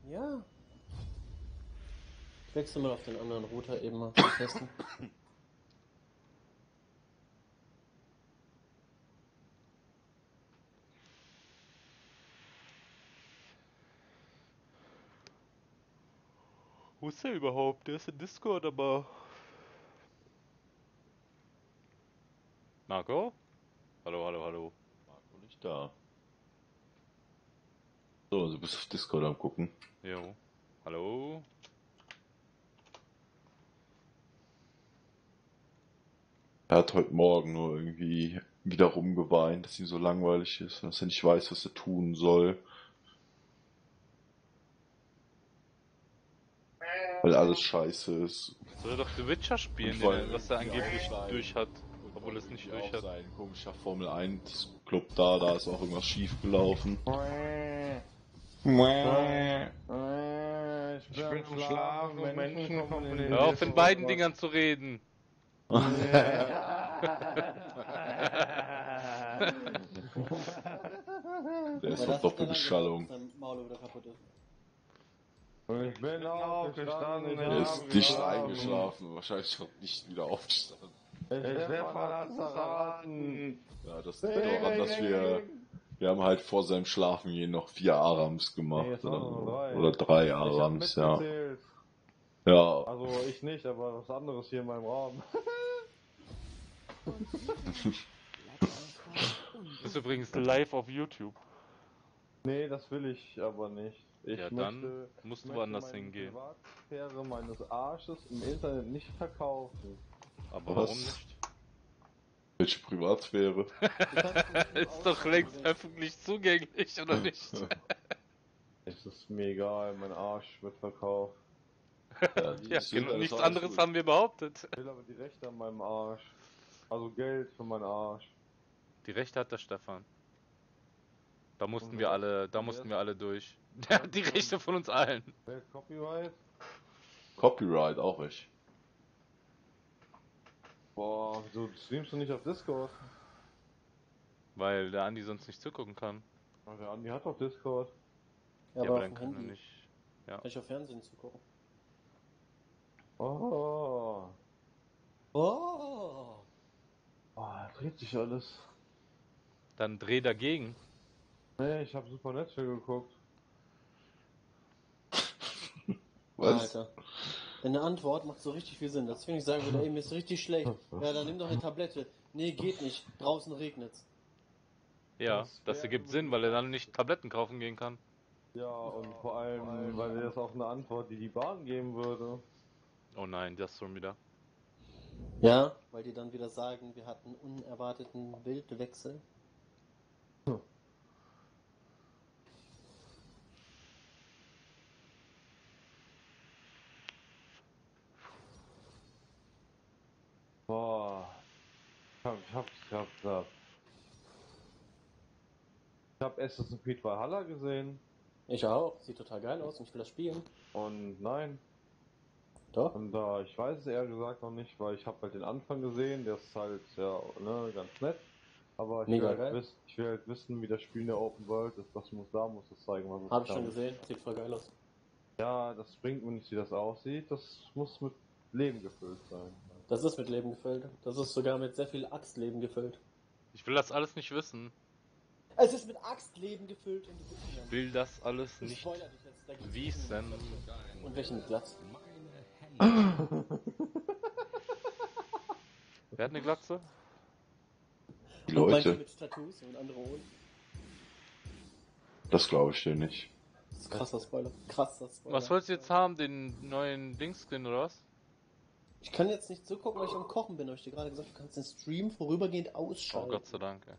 Ja. Ich wechsle mal auf den anderen Router eben mal zum Testen. Wo ist der überhaupt? Der ist in Discord, aber. Marco? Hallo, hallo, hallo. Marco nicht da. So, du bist auf Discord am gucken. Jo. Hallo? Er hat heute Morgen nur irgendwie wieder rumgeweint, dass ihm so langweilig ist, dass er nicht weiß, was er tun soll. Weil alles scheiße ist. Soll er doch The Witcher spielen, Und den, was er angeblich sein- durch hat. Obwohl es nicht durch hat. sein komischer Formel 1 Club da, da ist auch irgendwas schief gelaufen. Ich bin im Schlafen, Menschen kommen in den Hör auf, in beiden Dingern zu reden. Der ist auf Doppelbeschallung. Ich bin aufgestanden, Der ist dicht geschlafen. eingeschlafen, wahrscheinlich auch nicht wieder aufgestanden. Ich werde verraten. Ja, das liegt daran, dass wir, wir haben halt vor seinem Schlafen hier noch vier Arams gemacht. Oder, oder drei Arams, ja. mitgezählt. Ja, Also ich nicht, aber was anderes hier in meinem Raum. Das ist übrigens live auf YouTube. Nee, das will ich aber nicht. Ich Ja, möchte, dann musst du möchte woanders meine hingehen. Privatsphäre meines Arsches im Internet nicht verkaufen. Aber Was? warum nicht? Welche Privatsphäre? Ist doch längst öffentlich zugänglich, oder nicht? Es ist mir egal, mein Arsch wird verkauft. Ja, ja, genau, nichts anderes alles haben wir behauptet. Ich will aber die Rechte an meinem Arsch. Also Geld für meinen Arsch. Die Rechte hat der Stefan. Da mussten Und wir alle, da mussten wir alle durch. Der hat die Rechte von uns allen. Copyright? Copyright auch ich. Boah, wieso streamst du nicht auf Discord? Weil der Andi sonst nicht zugucken kann. Ah, Der Andi hat doch Discord. Ja, Ja, aber aber dann kann er Handy. nicht. Ja. Kann ich auf Fernsehen zu gucken. Oh. Oh! Oh, da dreht sich alles. Dann dreh dagegen. Nee, ich habe Supernatural geguckt. Was? Alter. Deine Antwort macht so richtig viel Sinn. Das finde ich sagen würde, ey, mir ist richtig schlecht. Ja, dann nimm doch eine Tablette. Nee, geht nicht. Draußen regnet's. Ja, Das das ergibt Sinn, weil er dann nicht Tabletten kaufen gehen kann. Ja, und vor allem, weil das auch eine Antwort, die die Bahn geben würde. Oh nein, das schon wieder. Ja, weil die dann wieder sagen, wir hatten unerwarteten Bildwechsel. Boah. Ich hab, ich hab, ich hab, ich hab. Ich hab Assassin's Creed Valhalla gesehen Ich auch. Sieht total geil aus und ich will das spielen. und nein. Doch. Und da, ich weiß es eher gesagt noch nicht, weil ich habe halt den Anfang gesehen, der ist halt, ja, ne, ganz nett. Aber ich, Mega will halt wissen, ich will halt wissen, wie das Spiel in der Open World ist. Das muss, da muss es zeigen, was es Hab ich schon gesehen. Sieht voll geil aus. Ja, das bringt mir nicht, wie das aussieht. Das muss mit Leben gefüllt sein. Das ist mit Leben gefüllt. Das ist sogar mit sehr viel Axtleben gefüllt. Ich will das alles nicht wissen. Es ist mit Axtleben gefüllt und du Ich will das alles Ich nicht wissen. Und welchen Platz? Wer hat eine Glatze? Die Und manche Leute, mit Tattoos und andere ohne. das glaube ich dir nicht. Das ist krasser Spoiler. Krasser Spoiler. Was wolltest du jetzt haben? Den neuen Dingskin oder was? Ich kann jetzt nicht zugucken, weil ich am Kochen bin. Hab ich dir gerade gesagt, du kannst den Stream vorübergehend Oh ausschalten. Gott sei Dank. ey.